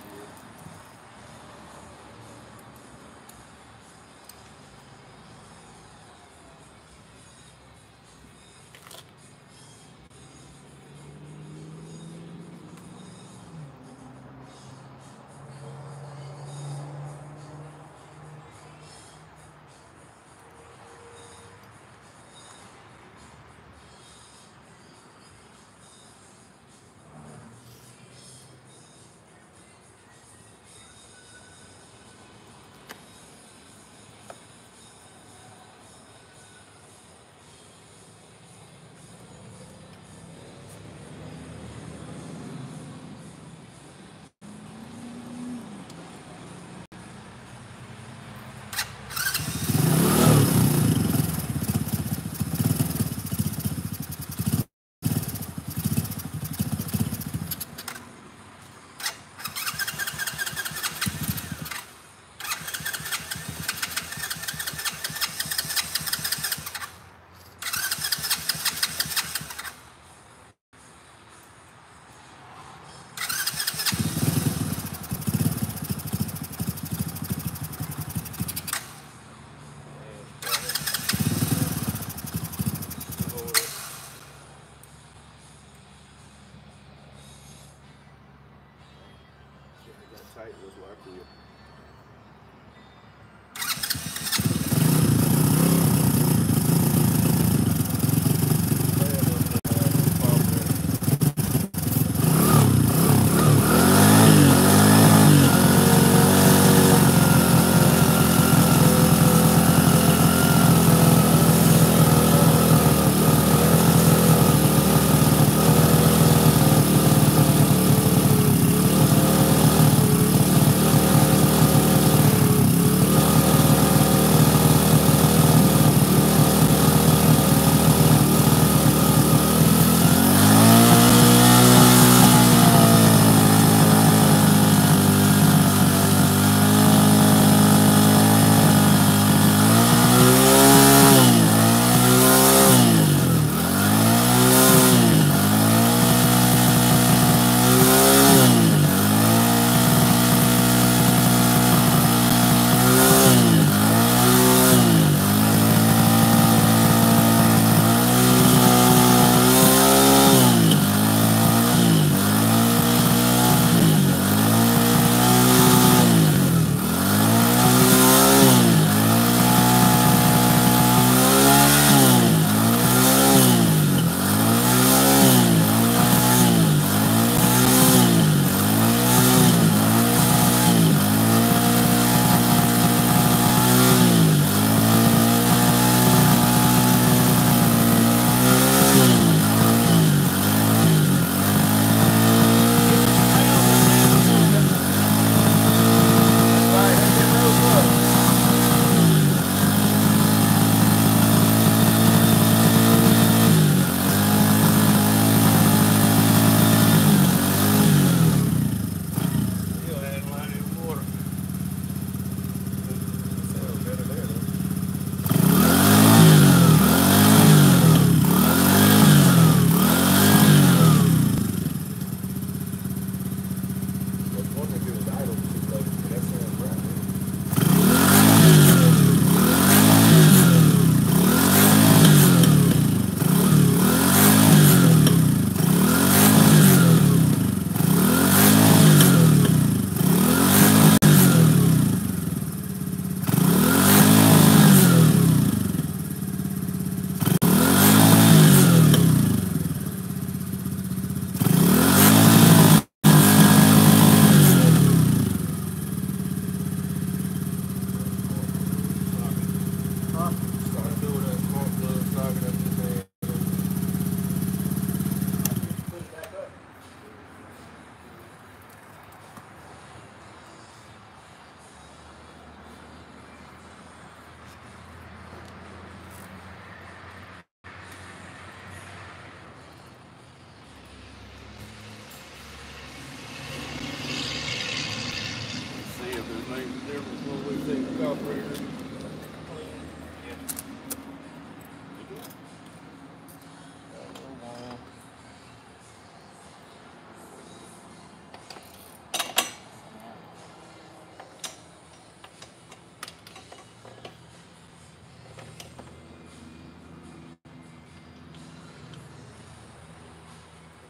see the.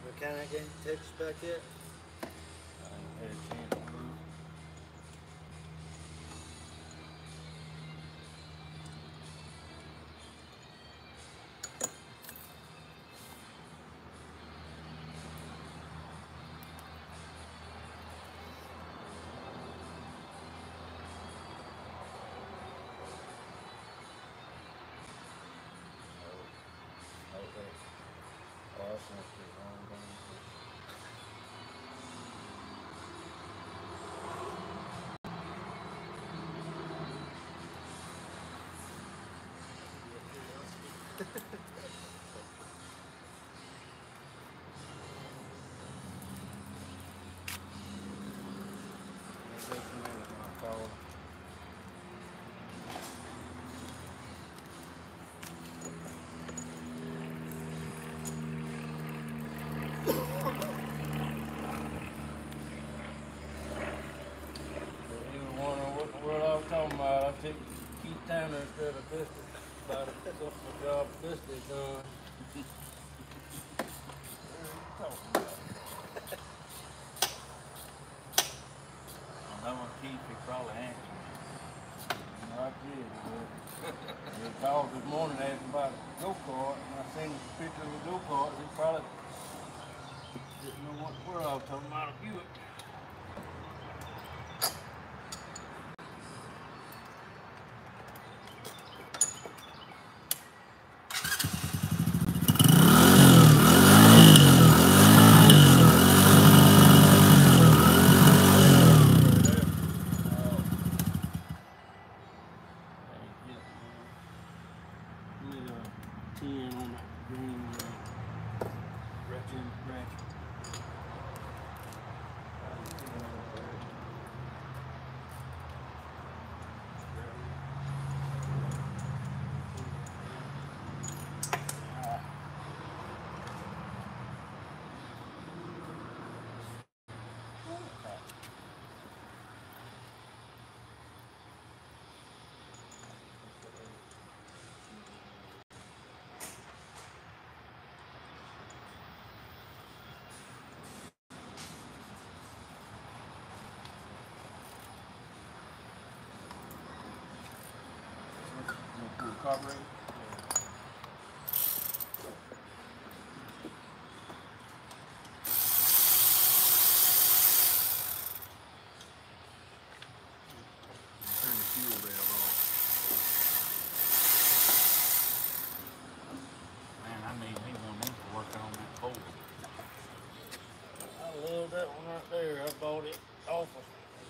Mechanic ain't text back yet? Oh, that's not the wrong thing. It takes a minute, my call. If you were wondering what in the world I was talking about, I took Tanner instead of. About a job that one, Keith, he probably answered. I did, he called this morning asking about a go-kart, and I seen a picture of the go-kart, he probably didn't know what world I was talking about, a Buick. Need a ten on that green, uh, ratchet, ratchet. Carburetor? Turn the fuel valve off. Man, I need me one of them for working on that pole. I love that one right there. I bought it off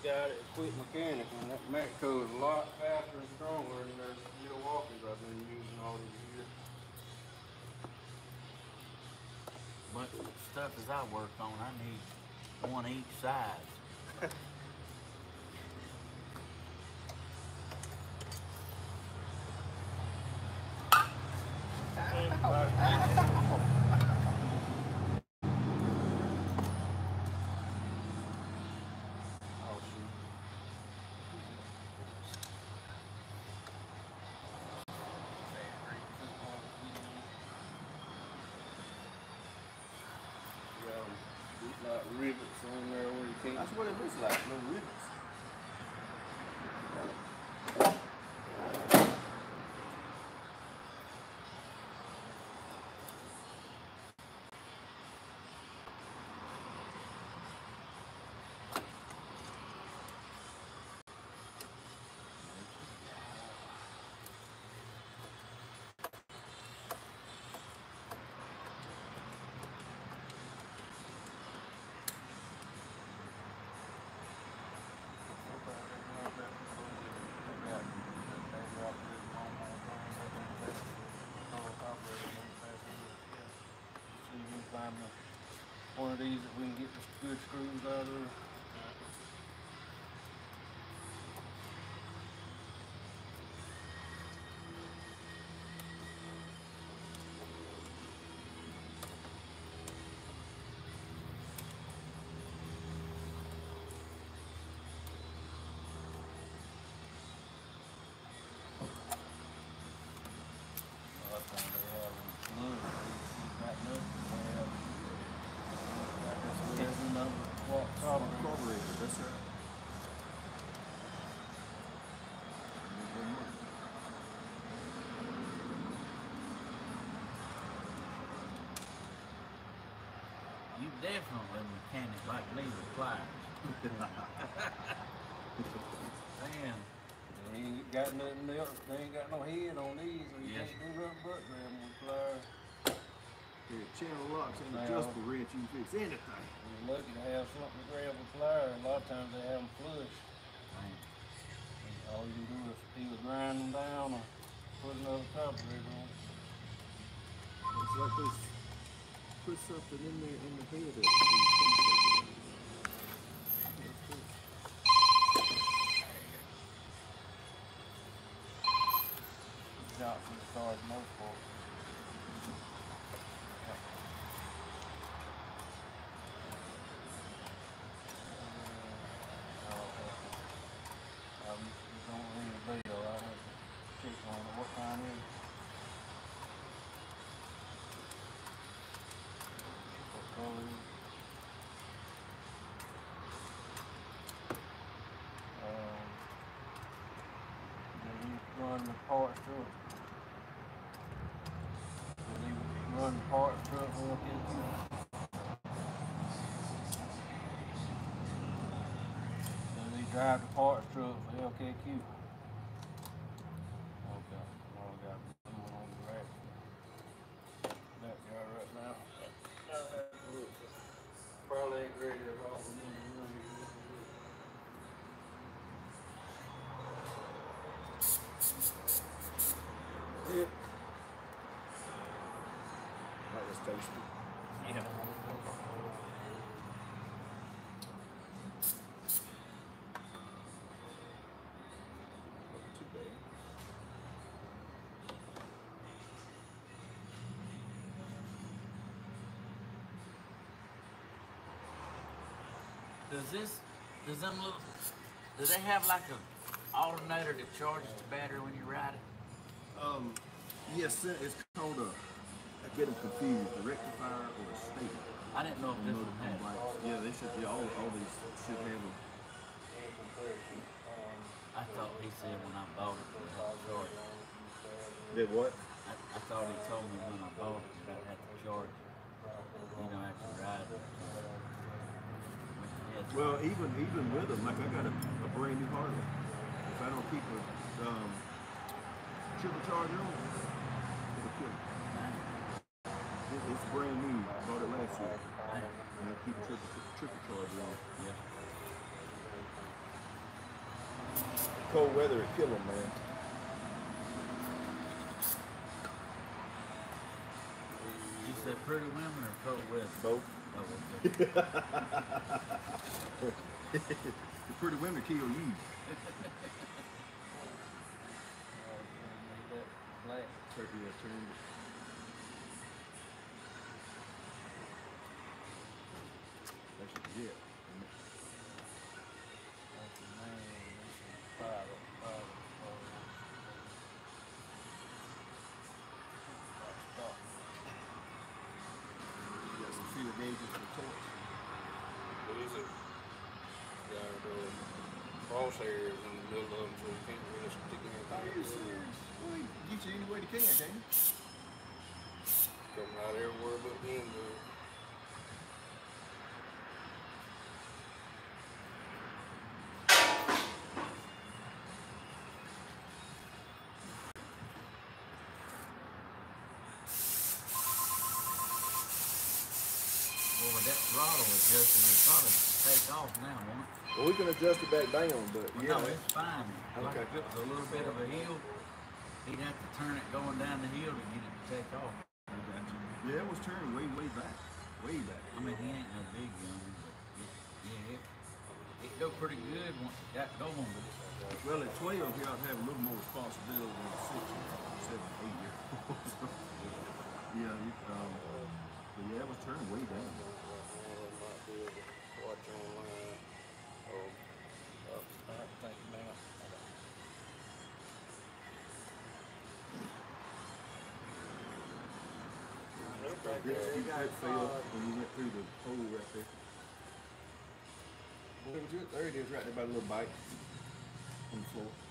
of the guy that quit mechanic, and that Matco is a lot faster and stronger than the Milwaukee's I've been using all these years. But stuff as I work on, I need one each size. *laughs* Oh, That's what it looks like. One of these that we can get the good screws out of. Definitely a mechanic like me with pliers. Man, They ain't got nothing else, they ain't got no head on these, so you Yes. can't do nothing but grab them with pliers. Yeah, channel locks and Now- adjustable wrench, you can fix anything. You're lucky to have something to grab with pliers, a lot of times they have them flush. man. All you can do is either grind them down or put another carburetor on. It's like this, put something in there in the it. Johnson cars most for. Um, you don't ring a bell, I have to check on it, what time is it? What color is it? Um, Did he run the parts through it? Did he run the parts through it when we get to it? Did he drive the parts it for LKQ? Okay, well, I got someone on the rack. That guy right now. I'll have to look. Probably ain't ready to roll. Yep. Yeah. Does this, does them little, do they have like a alternator that charges the battery when you ride it? Um, yes, it's called a, get them confused, a rectifier or a stator. I didn't know if this Motor one had. it. Yeah, they should, yeah, all, all these should have them. I thought he said when I bought it, that I had to charge it. Did what? I, I thought he told me when I bought it that I had to charge it. You know, after ride Well, even even with them, like I got a, a brand new Harley. If I don't keep a um, trickle charger on, it'll kill me. It, it's brand new. I bought it last year, and I keep a trickle trickle charger on. Yeah. Cold weather, it kill them, man. You said pretty women or cold weather? Both. Oh, okay. the *laughs* *laughs* pretty women kill you. Turkey has turned. You got some fewer gauges for the torch. What is it? Got the crosshairs in the middle of them, so you can't really stick Are you serious? Well, get you any way to can, can't you? Coming out everywhere but the end that throttle adjusted, it probably take off now, won't it? Well, we can adjust it back down, but Well, yeah. No, it's fine. Like Okay. if it was a little bit of a hill, he'd have to turn it going down the hill to get it to take off. Yeah, it was turned way, way back. Way back. I mean, he ain't no big gun, but it, yeah, it, it go pretty good once it got going. But Well, at 12, you ought to have a little more responsibility than at six or seven, eight years old. *laughs* So, yeah, you, um, but yeah, it was turned way down. Right there. you got it when you went through the hole right. There it is, right there by the little bike on the floor.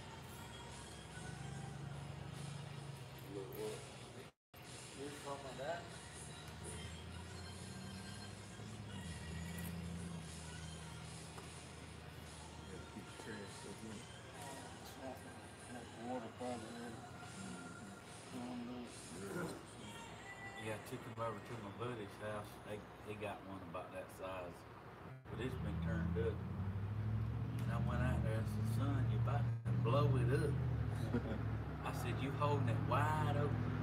Took him over to my buddy's house. They, he got one about that size, but it's been turned up. And I went out there. I said, "Son, you're about to blow it up." *laughs* I said, "You holding it wide open."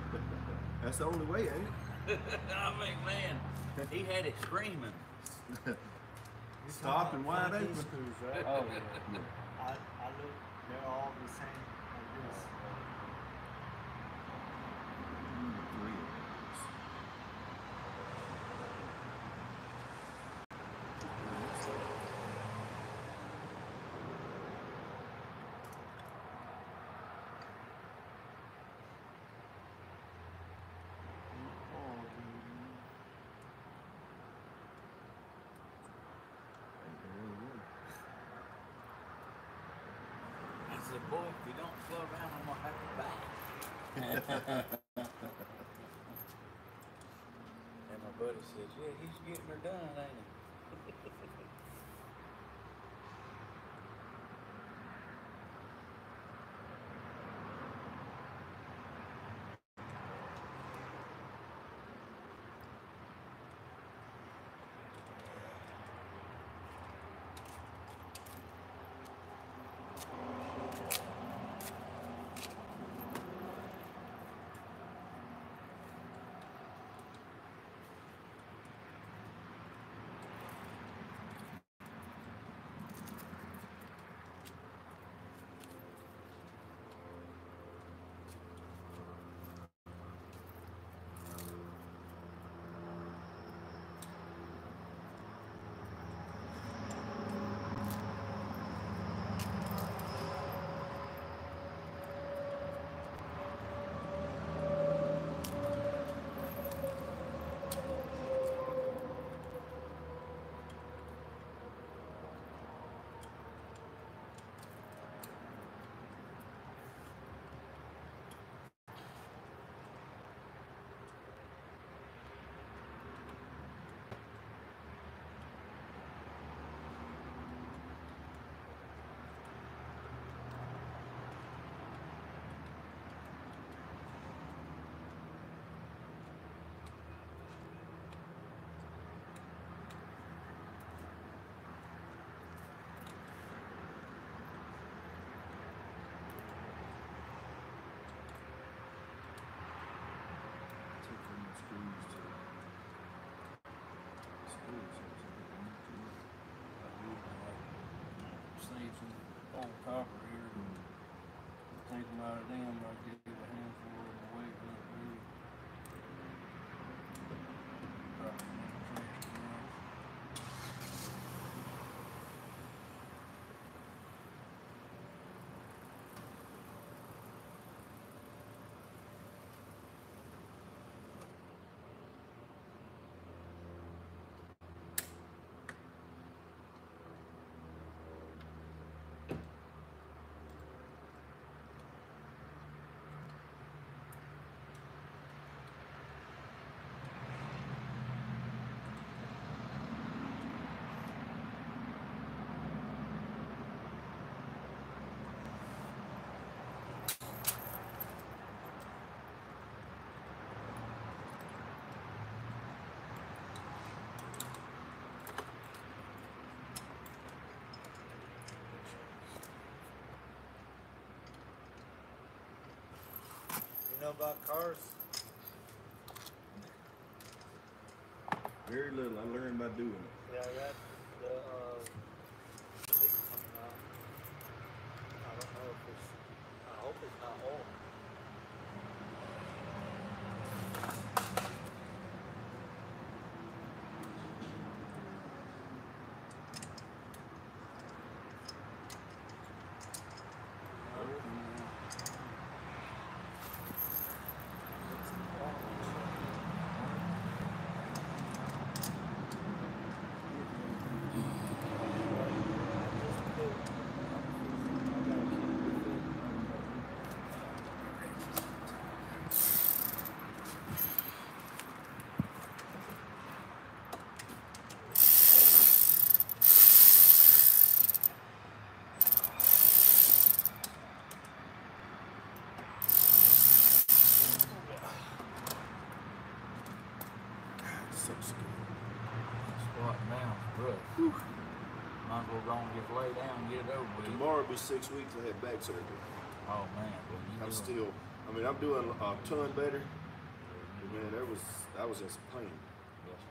*laughs* That's the only way, ain't it? *laughs* I mean, man, he had it screaming. Stop and wide Funky open. Screws, right? Oh, yeah. I, I look, they're all the same like this. I said, "Boy, if you don't slow down, I'm gonna have to back." *laughs* and my buddy says, "Yeah, he's getting her done, ain't he?" Some old copper here. and Take them out of them, I give you a handful of them away, but really. Probably in the trash can. You know about cars? Very little. I learned by doing it. Yeah, that the uh, thing coming out. I don't know if it's. I hope it's not old. Just lay down and get it over with. Tomorrow will be six weeks. I had back surgery. Oh man, well, I'm still. I mean, I'm doing a ton better. But man, there was I was in some pain. Yes.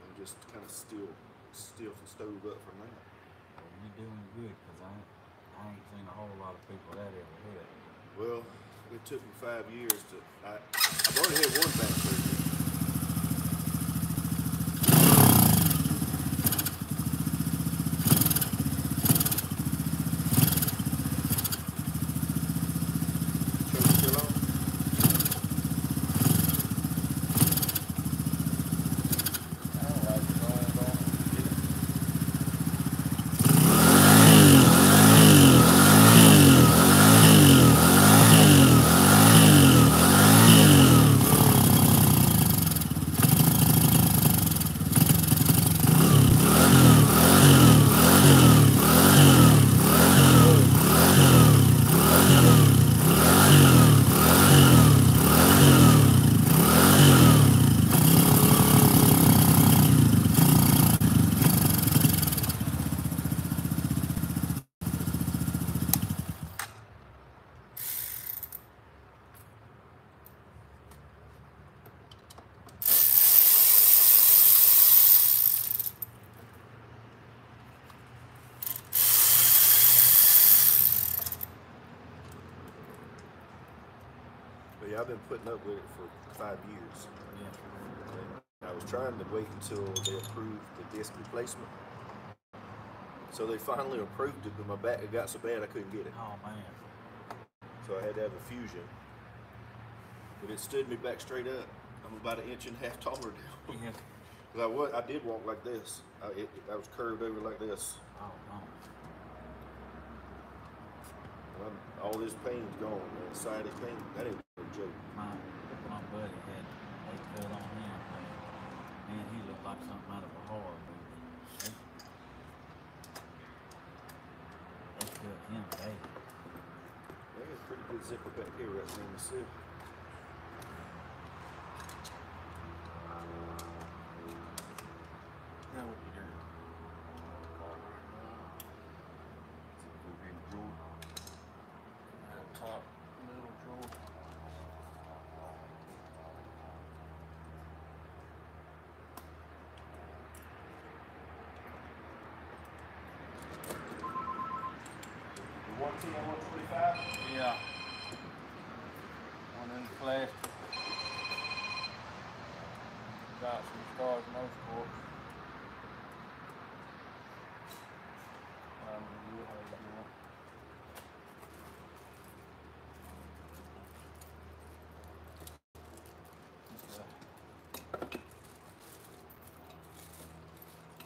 I'm just kind of still, still stove up from that. Well, you doing good, cause I ain't, I ain't seen a whole lot of people that ever hit. Well, it took me five years to. I, I've already had one back surgery. Choke still on? I don't like it going on. But yeah, I've been putting up with it for five years. Yeah. And I was trying to wait until they approved the disc replacement. So they finally approved it, but my back got so bad I couldn't get it. Oh man. So I had to have a fusion. But it stood me back straight up. I'm about an inch and a half taller now. *laughs* Yeah. Cause I was, I did walk like this. I, it, I was curved over like this. Oh no. All this pain's gone, man. Side pain, that ain't joke. My my buddy had they cut on him. Man, man he looked like something out of a horror movie. They, they cut him bad. I got a pretty good zipper back here right now myself. Now Yeah. One in plastic. Got some stars motorsports. Um, you how you doing? Okay.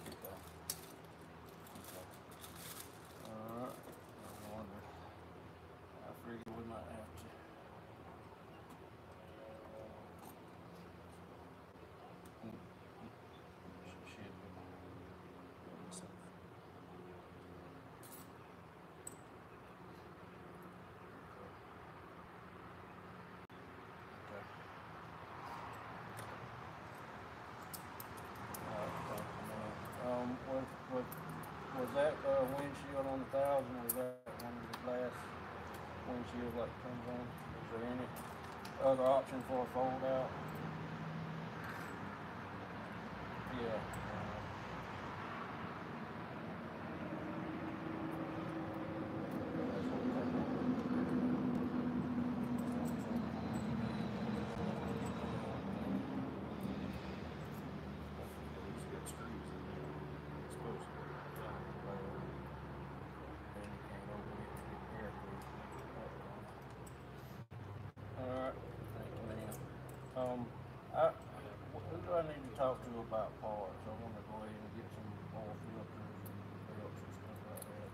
Okay. Okay. Alright, I wonder. I figured we might have to. Hmm. Should- should be. Okay. Alright, thank you, man. Um, was, was, was that, uh, windshield on the thousand, was that one of the glass windshields like comes on? Is there any other option for a fold out? Yeah. uh, that's what we think. He's got screws in there. It's supposed to. Alright, thank you, ma'am. Um, I, who do I need to talk to about parts? I wanna go ahead and get some more filters and belts and stuff like that.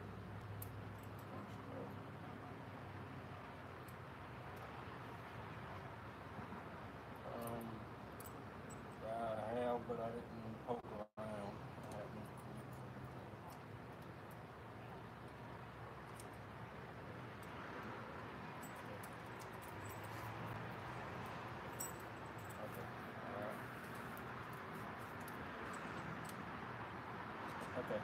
Um, I have, but I didn't poke around. I haven't looked for anything. Okay, alright. Okay,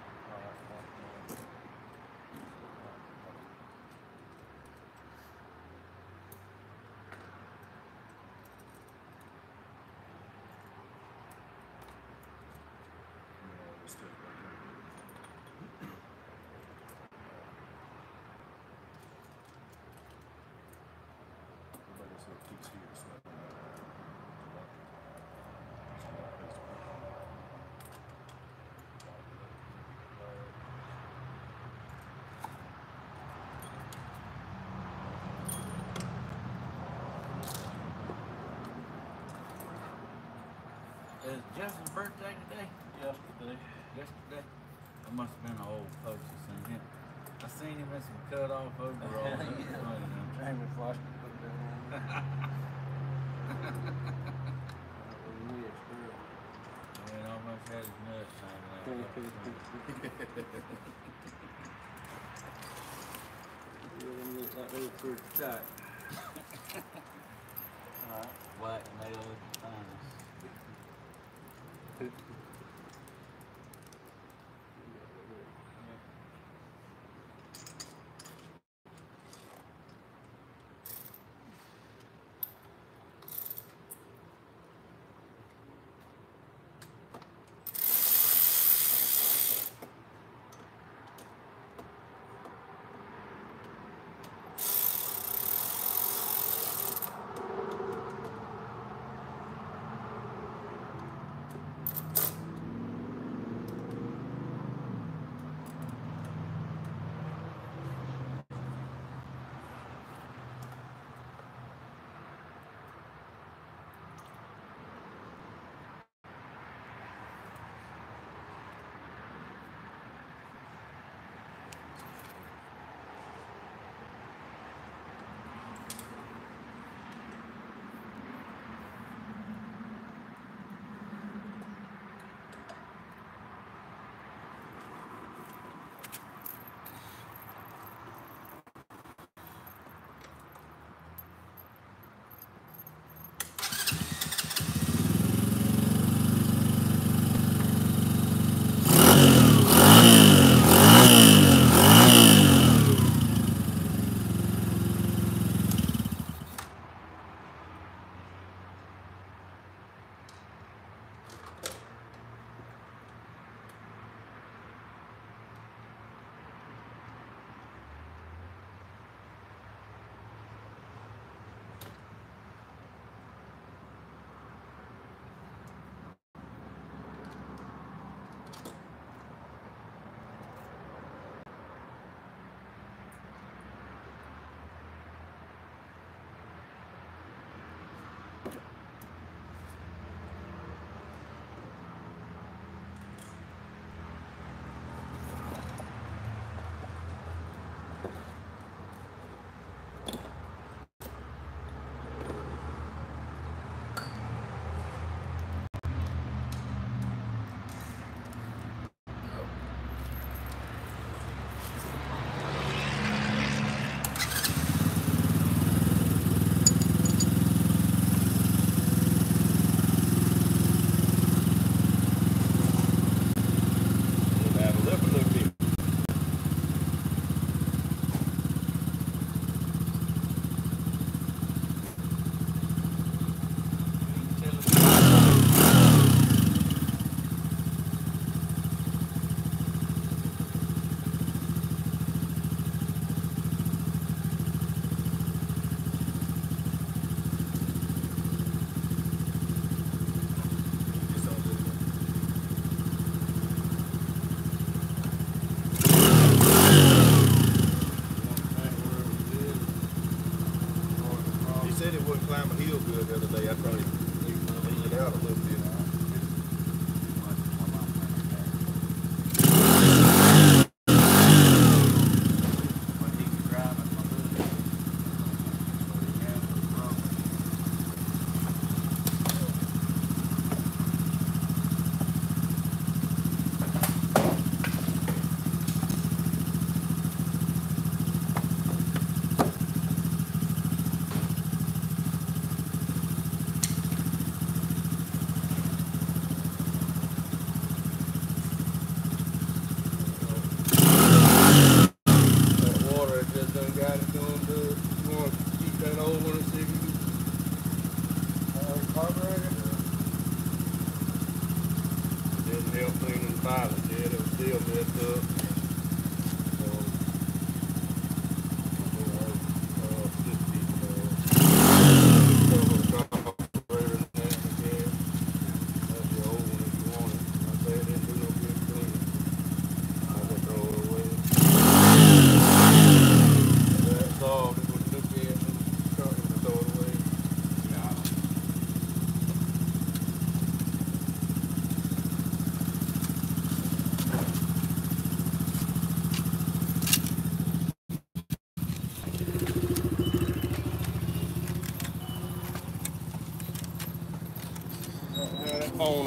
Justin's birthday today? Yesterday. Yesterday? I must have been an old folks that seen him. I seen him in some cut off overalls. *laughs* That's yeah. funny, huh? Jamie Foster put that on. *laughs* Man, almost had his nuts hanging out. Look like they were. Alright. White nails.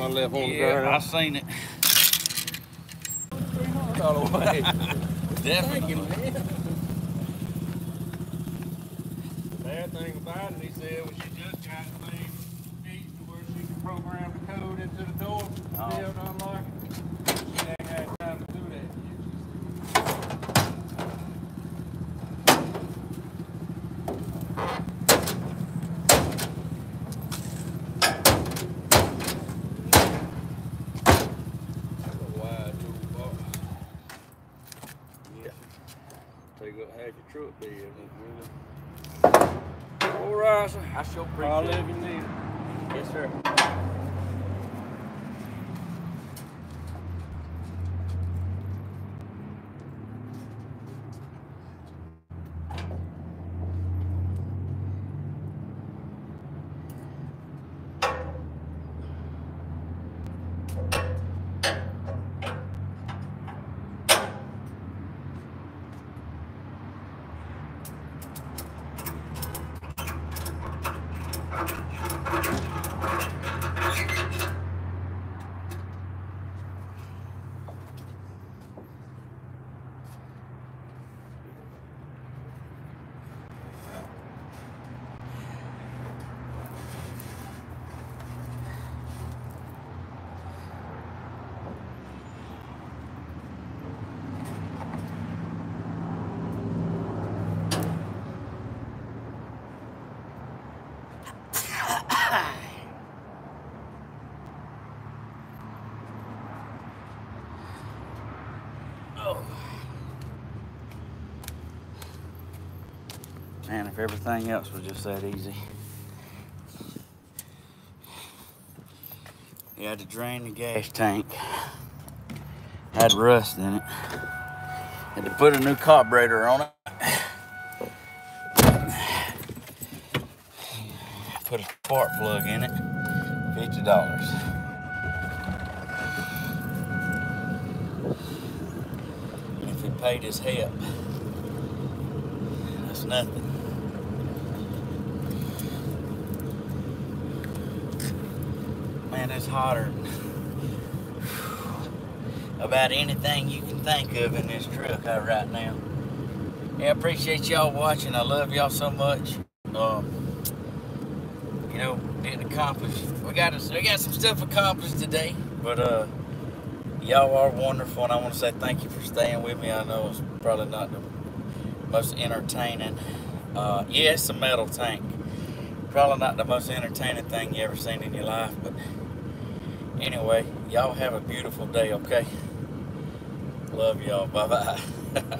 I left on the Yeah, I ground. seen it. All the way. Definitely. Bad thing about it, he said, was she just got things fixed to where she can program the code into the door, Oh. be able to unlock it. She ain't had time to do that yet. That's a wide toolbox. Yeah. Take up half your truck bed, really. All right, sir. I sure I'll appreciate if it. you need it. Yes, sir. Oh. Man, if everything else was just that easy. You had to drain the gas tank. Had rust in it. Had to put a new carburetor on it. Put a spark plug in it. Fifty dollars. If he paid his help, that's nothing. Man, it's hotter about anything you can think of in this truck right now. Yeah, I appreciate y'all watching. I love y'all so much. Um, you know, didn't accomplish. We got us. We got some stuff accomplished today, but uh, y'all are wonderful, and I want to say thank you for staying with me. I know it's probably not the most entertaining. Uh, yeah, it's a metal tank. Probably not the most entertaining thing you ever seen in your life, anyway, y'all have a beautiful day. Okay. Love y'all. Bye bye. *laughs*